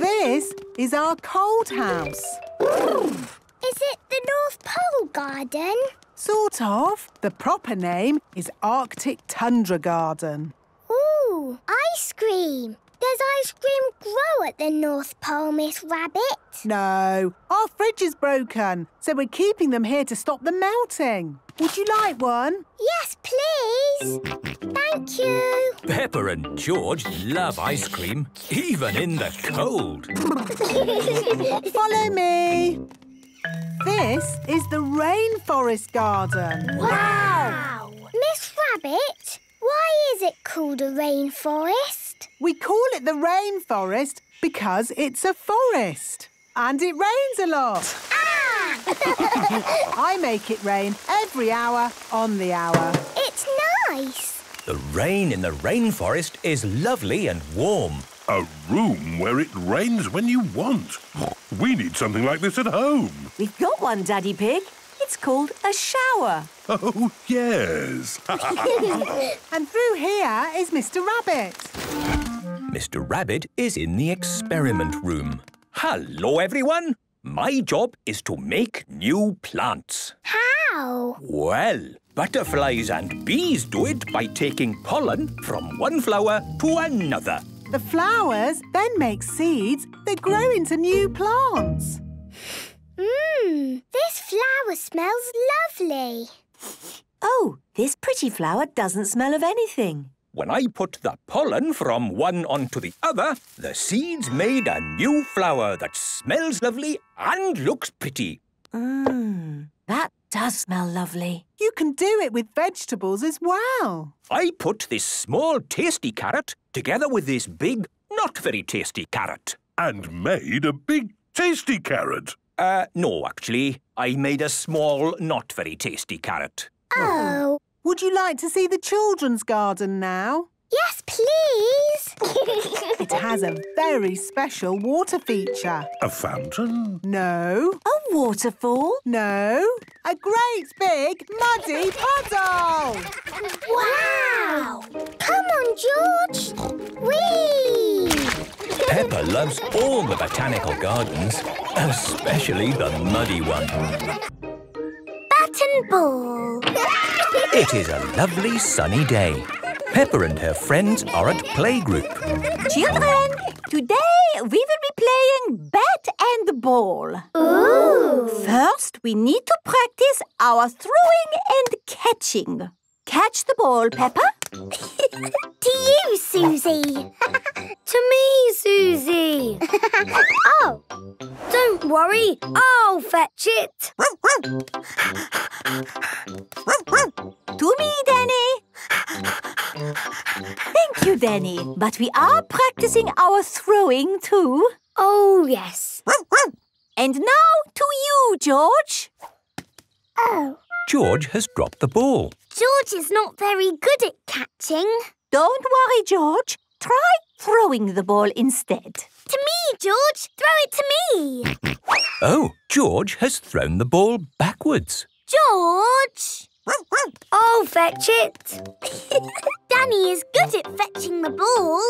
This is our cold house. Is it the North Pole Garden? Sort of. The proper name is Arctic Tundra Garden. Ooh, ice cream. Does ice cream grow at the North Pole, Miss Rabbit? No, our fridge is broken, so we're keeping them here to stop them melting. Would you like one? Yes, please. Thank you. Peppa and George love ice cream, even in the cold. Follow me. This is the Rainforest Garden. Wow! Miss Rabbit, why is it called a rainforest? We call it the rainforest because it's a forest. And it rains a lot. Ah! I make it rain every hour on the hour. It's nice. The rain in the rainforest is lovely and warm. A room where it rains when you want. We need something like this at home. We've got one, Daddy Pig. It's called a shower. Oh, yes. and through here is Mr. Rabbit. Mr. Rabbit is in the experiment room. Hello, everyone. My job is to make new plants. How? Well, butterflies and bees do it by taking pollen from one flower to another. The flowers then make seeds that grow into new plants. Mmm, this flower smells lovely. Oh, this pretty flower doesn't smell of anything. When I put the pollen from one onto the other, the seeds made a new flower that smells lovely and looks pretty. Mmm, that does smell lovely. You can do it with vegetables as well. I put this small tasty carrot together with this big, not very tasty carrot. And made a big tasty carrot. Uh, no, actually. I made a small, not very tasty carrot. Oh. Would you like to see the children's garden now? Yes, please. It has a very special water feature. A fountain? No. A waterfall? No. A great big muddy puddle. Wow! Come on, George. Whee! Peppa loves all the botanical gardens, especially the muddy one. Bat and ball. It is a lovely sunny day. Peppa and her friends are at playgroup. Children, today we will be playing bat and ball. Ooh. First, we need to practice our throwing and catching. Catch the ball, Peppa. to you, Susie. to me, Susie. oh, don't worry. I'll fetch it. To me, Danny. Thank you, Danny. But we are practicing our throwing too. Oh, yes. And now to you, George. Oh. George has dropped the ball. George is not very good at catching. Don't worry, George. Try throwing the ball instead. To me, George. Throw it to me. Oh, George has thrown the ball backwards. George! I'll fetch it. Danny is good at fetching the ball.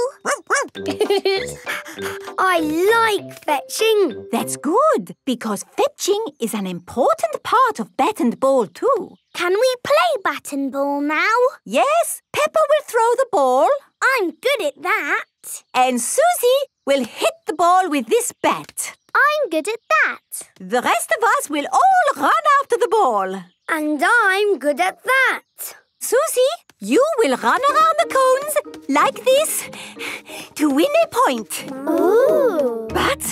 I like fetching. That's good, because fetching is an important part of bat and ball too. Can we play bat and ball now? Yes, Peppa will throw the ball. I'm good at that. And Susie will hit the ball with this bat. I'm good at that. The rest of us will all run after the ball. And I'm good at that. Susie, you will run around the cones like this to win a point. Ooh. But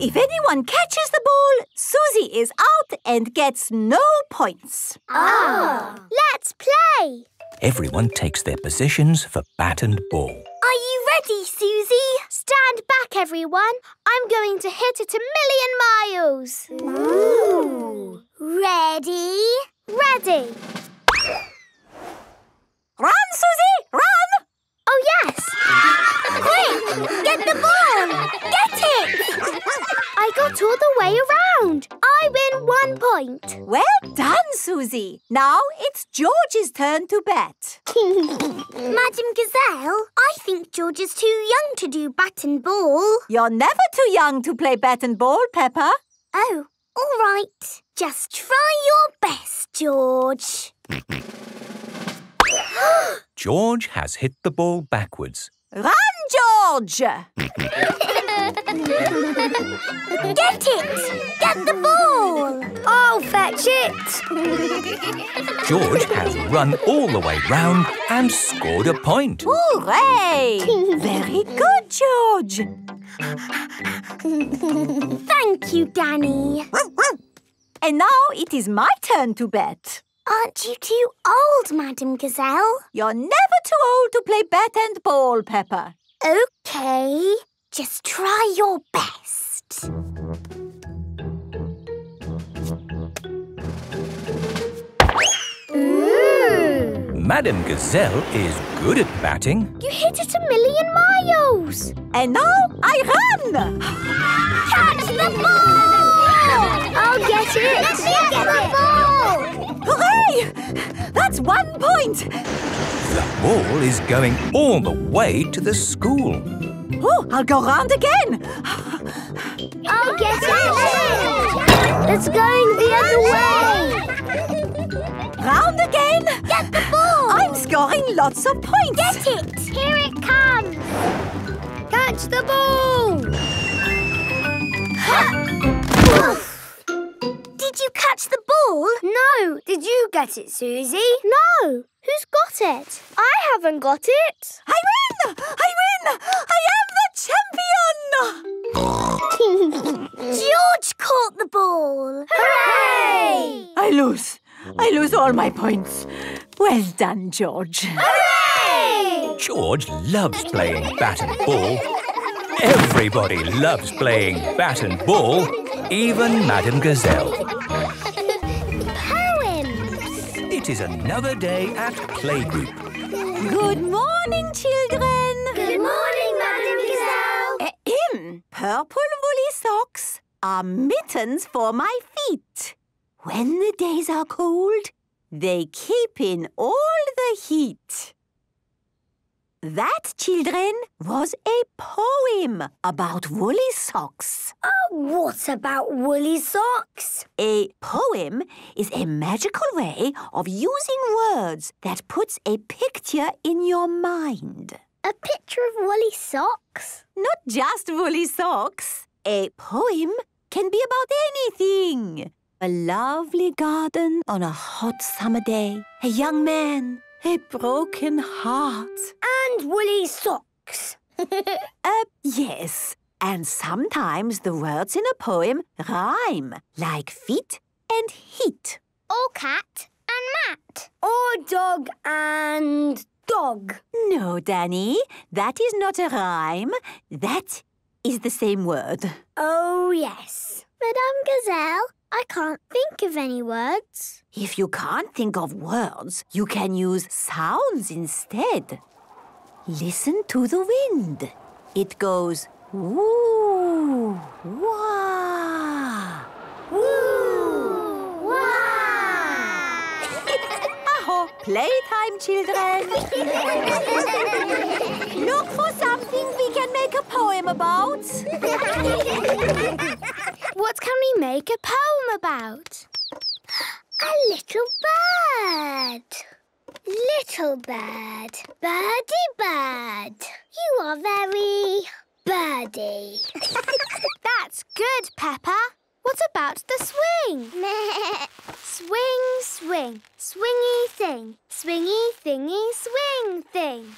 if anyone catches the ball, Susie is out and gets no points. Ah. Let's play. Everyone takes their positions for bat and ball. Are you ready, Susie? Stand back, everyone. I'm going to hit it a million miles. Ooh. Ready? Ready. Run, Susie! Run! Oh, yes! Quick! Get the ball! Get it! I got all the way around. I win one point. Well done, Susie. Now it's George's turn to bat. Madame Gazelle, I think George is too young to do bat and ball. You're never too young to play bat and ball, Peppa. Oh, all right. Just try your best, George. George has hit the ball backwards. Run, George! Get it! Get the ball! I'll fetch it! George has run all the way round and scored a point. Hooray! Very good, George. Thank you, Danny. And now it is my turn to bet. Aren't you too old, Madame Gazelle? You're never too old to play bat and ball, Peppa. OK. Just try your best. Ooh. Madame Gazelle is good at batting. You hit it a million miles. And now I run. Catch the ball! I'll get it. Let me get the ball! Oh, Hooray! That's one point. The ball is going all the way to the school. Oh, I'll go round again. I'll get it. It's going the other way. Round again. Get the ball. I'm scoring lots of points. Get it. Here it comes. Catch the ball. Did you catch the ball? No. Did you get it, Susie? No. Who's got it? I haven't got it. I win! I win! I am the champion! George caught the ball. Hooray! I lose. I lose all my points. Well done, George. Hooray! George loves playing bat and ball. Everybody loves playing bat and ball, even Madame Gazelle. Poems. It is another day at playgroup. Good morning, children. Good morning, Madame Gazelle. Eh, Ahem. Purple woolly socks are mittens for my feet. When the days are cold, they keep in all the heat. That, children, was a poem about woolly socks. Oh, what about woolly socks? A poem is a magical way of using words that puts a picture in your mind. A picture of woolly socks? Not just woolly socks. A poem can be about anything. A lovely garden on a hot summer day. A young man. A broken heart. And woolly socks. Uh, yes. And sometimes the words in a poem rhyme, like feet and heat. or cat and mat. Or dog and dog. No, Danny, that is not a rhyme. That is the same word. Oh, yes. Madame Gazelle, I can't think of any words. If you can't think of words, you can use sounds instead. Listen to the wind. It goes woo, wah. Woo! Playtime, children. Look for something we can make a poem about. What can we make a poem about? A little bird. Little bird, birdie bird. You are very birdie. That's good, Peppa. What about the swing? swing, swing, swingy thing, swingy thingy, swing thing.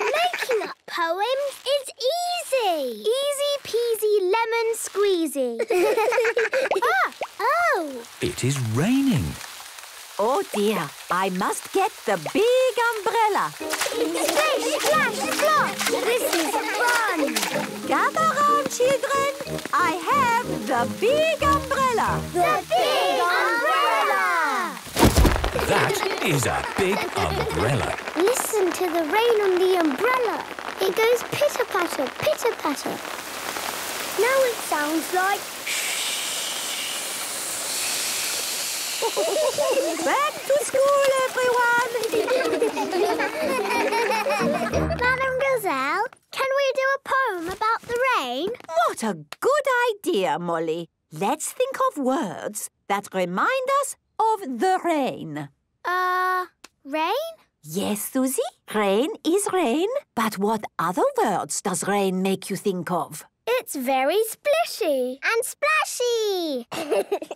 Making up poems is easy. Easy peasy lemon squeezy. ah, oh. It is raining. Oh dear, I must get the big umbrella. Splish, splash, splosh. This is fun. Gather round, children. I have the big umbrella. The big umbrella. That is a big umbrella. Listen to the rain on the umbrella. It goes pitter patter, pitter patter. Now it sounds like. Back to school, everyone. Madame Gazelle, can we do a poem about the rain? What a good idea, Molly. Let's think of words that remind us of the rain. Uh, rain? Yes, Susie, rain is rain. But what other words does rain make you think of? It's very splishy. And splashy.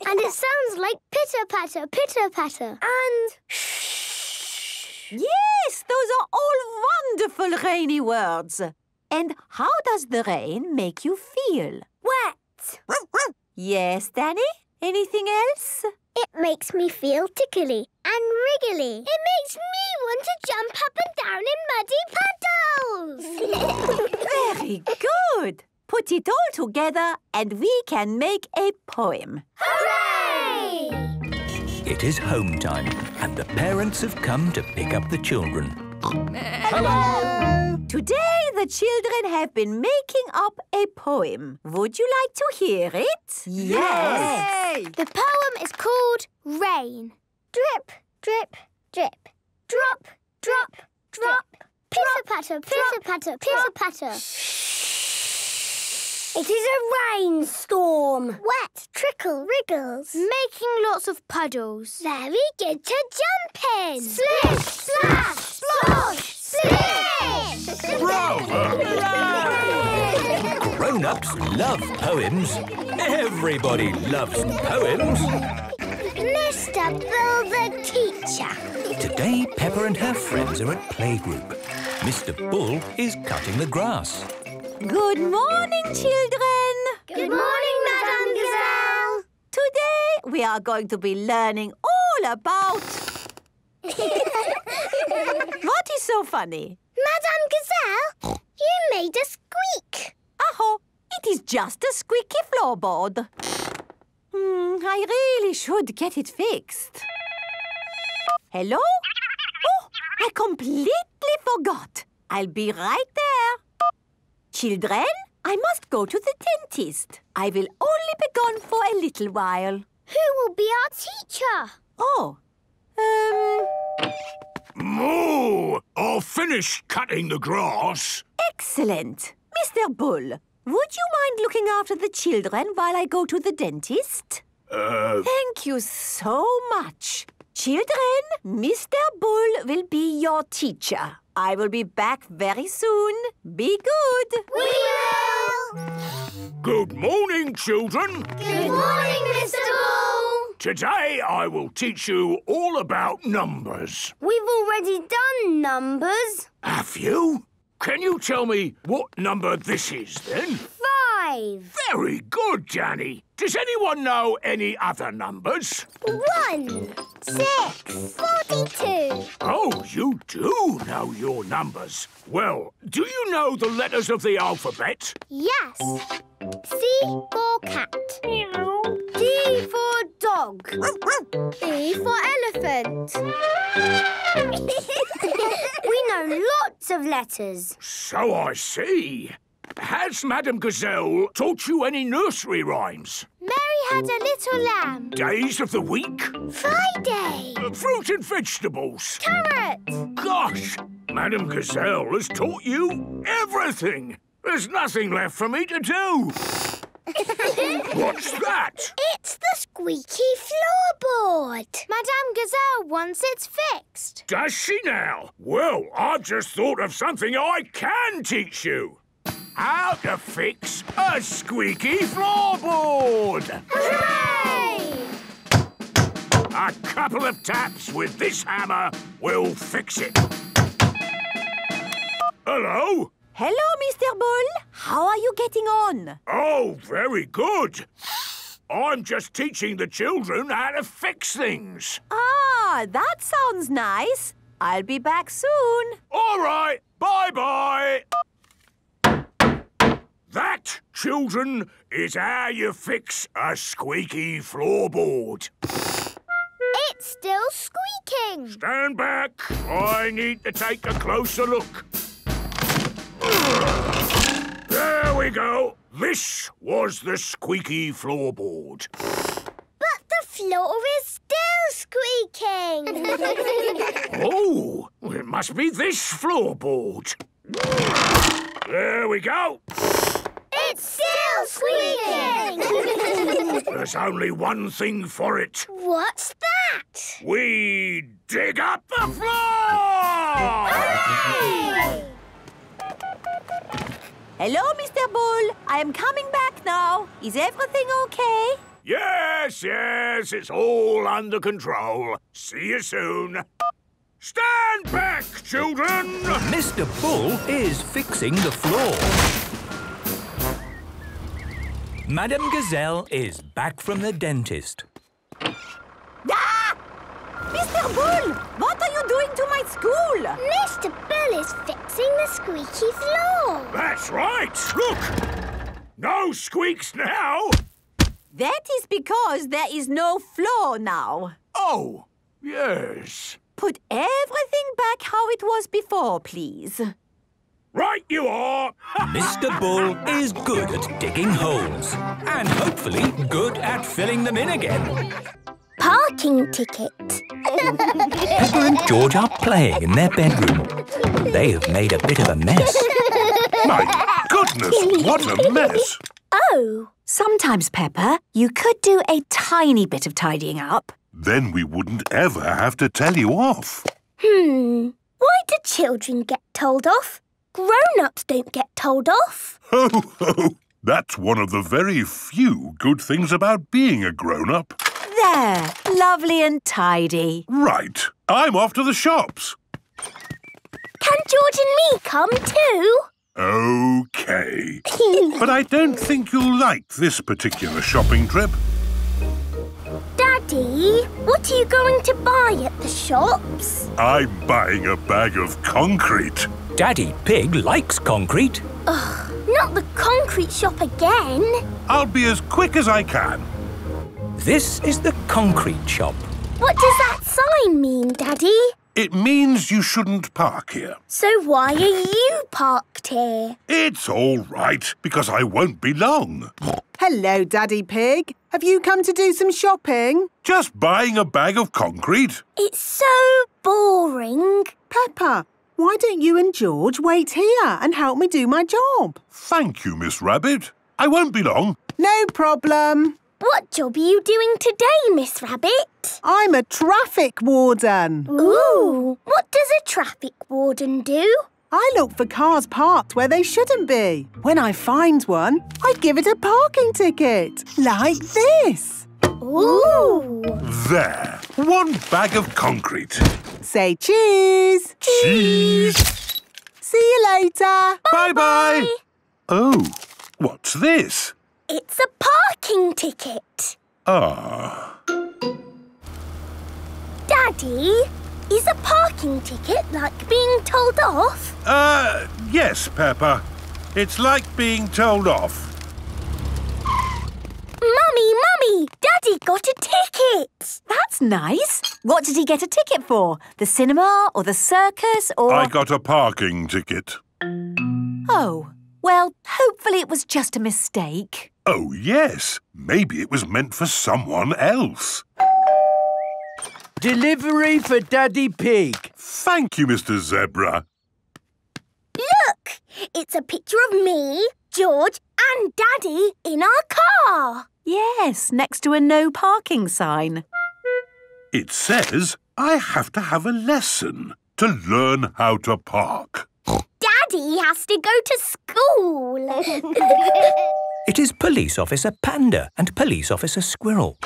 and it sounds like pitter patter, pitter patter. And. Shh. Yes, those are all wonderful rainy words. And how does the rain make you feel? Wet. Yes, Danny? Anything else? It makes me feel tickly and wriggly. It makes me want to jump up and down in muddy puddles. Very good. Put it all together and we can make a poem. Hooray! It is home time, and the parents have come to pick up the children. Hello! Today the children have been making up a poem. Would you like to hear it? Yes! The poem is called Rain. Drip, drip, drip. Drop, drop, drop. Pitter patter, pitter patter, pitter patter. It is a rainstorm. Wet, trickle, wriggles. Making lots of puddles. Very good to jump in. Splish, splash, splosh, splish. Grown-ups love poems. Everybody loves poems. Mr. Bull the teacher. Today, Peppa and her friends are at playgroup. Mr. Bull is cutting the grass. Good morning, children. Good morning, Madame Gazelle. Today we are going to be learning all about. what is so funny? Madame Gazelle, you made a squeak. Aho, it is just a squeaky floorboard. Hmm, I really should get it fixed. Hello? Oh, I completely forgot. I'll be right there. Children, I must go to the dentist. I will only be gone for a little while. Who will be our teacher? Oh, um, Moo! I'll finish cutting the grass. excellent. Mr. Bull, would you mind looking after the children while I go to the dentist? Uh, Thank you so much. Children, Mr. Bull will be your teacher. I will be back very soon. Be good. We will. good morning, children. Good morning, Mr. Bull. Today I will teach you all about numbers. We've already done numbers. Have you? Can you tell me what number this is, then? Five. Very good, Danny. Does anyone know any other numbers? One. Six. Forty-two. Oh, you do know your numbers. Well, do you know the letters of the alphabet? Yes. C for cat. D D for dog. E for elephant. we know lots of letters. So I see. Has Madame Gazelle taught you any nursery rhymes? Mary had a little lamb. Days of the week? Friday. Uh, fruit and vegetables? Carrot. Gosh! Madame Gazelle has taught you everything! There's nothing left for me to do! What's that? It's the squeaky floorboard. Madame Gazelle wants it fixed. Does she now? Well, I've just thought of something I can teach you. How to fix a squeaky floorboard! Hooray! A couple of taps with this hammer will fix it. Hello? Hello, Mr. Bull. How are you getting on? Oh, very good. I'm just teaching the children how to fix things. Ah, that sounds nice. I'll be back soon. All right, bye-bye. That, children, is how you fix a squeaky floorboard. It's still squeaking. Stand back. I need to take a closer look. There we go. This was the squeaky floorboard. But the floor is still squeaking. Oh, well, it must be this floorboard. There we go. it's still squeaking. There's only one thing for it. What's that? We dig up the floor! Hello, Mr. Bull. I am coming back now. Is everything okay? Yes, yes, it's all under control. See you soon. Stand back, children! Mr. Bull is fixing the floor. Madame Gazelle is back from the dentist. Mr. Bull, what are you doing to my school? Mr. Bull is fixing the squeaky floor. That's right! Look! No squeaks now! That is because there is no floor now. Oh, yes. Put everything back how it was before, please. Right you are! Mr. Bull is good at digging holes and hopefully good at filling them in again. Parking ticket. Peppa and George are playing in their bedroom. They have made a bit of a mess. My goodness, what a mess! Oh, Sometimes, Peppa, you could do a tiny bit of tidying up. Then we wouldn't ever have to tell you off. hmm. Why do children get told off? Grown-ups don't get told off. Ho, ho! That's one of the very few good things about being a grown-up. There, lovely and tidy. Right, I'm off to the shops. Can George and me come too? Okay. but I don't think you'll like this particular shopping trip. Daddy, what are you going to buy at the shops? I'm buying a bag of concrete. Daddy Pig likes concrete. Ugh, not the concrete shop again. I'll be as quick as I can. This is the concrete shop. What does that sign mean, Daddy? It means you shouldn't park here. So why are you parked here? It's all right, because I won't be long. Hello, Daddy Pig. Have you come to do some shopping? Just buying a bag of concrete. It's so boring. Peppa, why don't you and George wait here and help me do my job? Thank you, Miss Rabbit. I won't be long. No problem. What job are you doing today, Miss Rabbit? I'm a traffic warden. Ooh, what does a traffic warden do? I look for cars parked where they shouldn't be. When I find one, I give it a parking ticket, like this. Ooh. There. One bag of concrete. Say cheese. Cheese. See you later. Bye-bye. Oh, what's this? It's a parking ticket. Ah. Daddy, is a parking ticket like being told off? Uh, yes, Peppa. It's like being told off. Mummy, Mummy, Daddy got a ticket. That's nice. What did he get a ticket for? The cinema or the circus or... I got a parking ticket. Oh, well, hopefully it was just a mistake. Oh, yes. Maybe it was meant for someone else. Delivery for Daddy Pig. Thank you, Mr. Zebra. Look, it's a picture of me, George and Daddy in our car. Yes, next to a no parking sign. It says I have to have a lesson to learn how to park. Daddy has to go to school. It is Police Officer Panda and Police Officer Squirrel.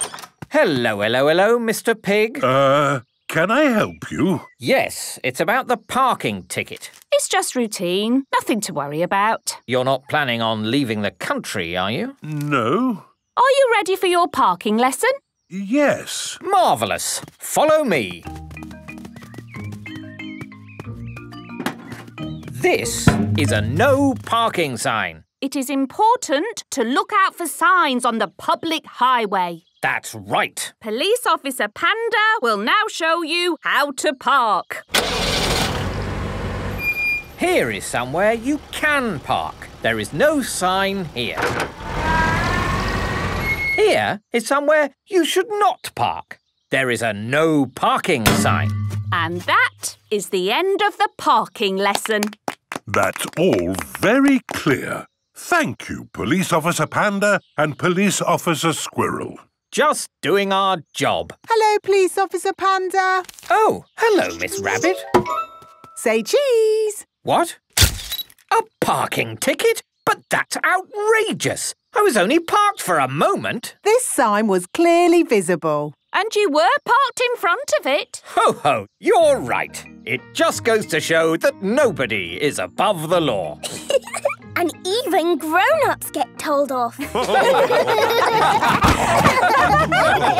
Hello, hello, hello, Mr. Pig. Uh, can I help you? Yes, it's about the parking ticket. It's just routine. Nothing to worry about. You're not planning on leaving the country, are you? No. Are you ready for your parking lesson? Yes. Marvellous. Follow me. This is a no parking sign. It is important to look out for signs on the public highway. That's right. Police Officer Panda will now show you how to park. Here is somewhere you can park. There is no sign here. Here is somewhere you should not park. There is a no parking sign. And that is the end of the parking lesson. That's all very clear. Thank you, Police Officer Panda and Police Officer Squirrel. Just doing our job. Hello, Police Officer Panda. Oh, hello, Miss Rabbit. Say cheese. What? A parking ticket? But that's outrageous. I was only parked for a moment. This sign was clearly visible. And you were parked in front of it. Ho ho, you're right. It just goes to show that nobody is above the law. and even grown-ups get told off.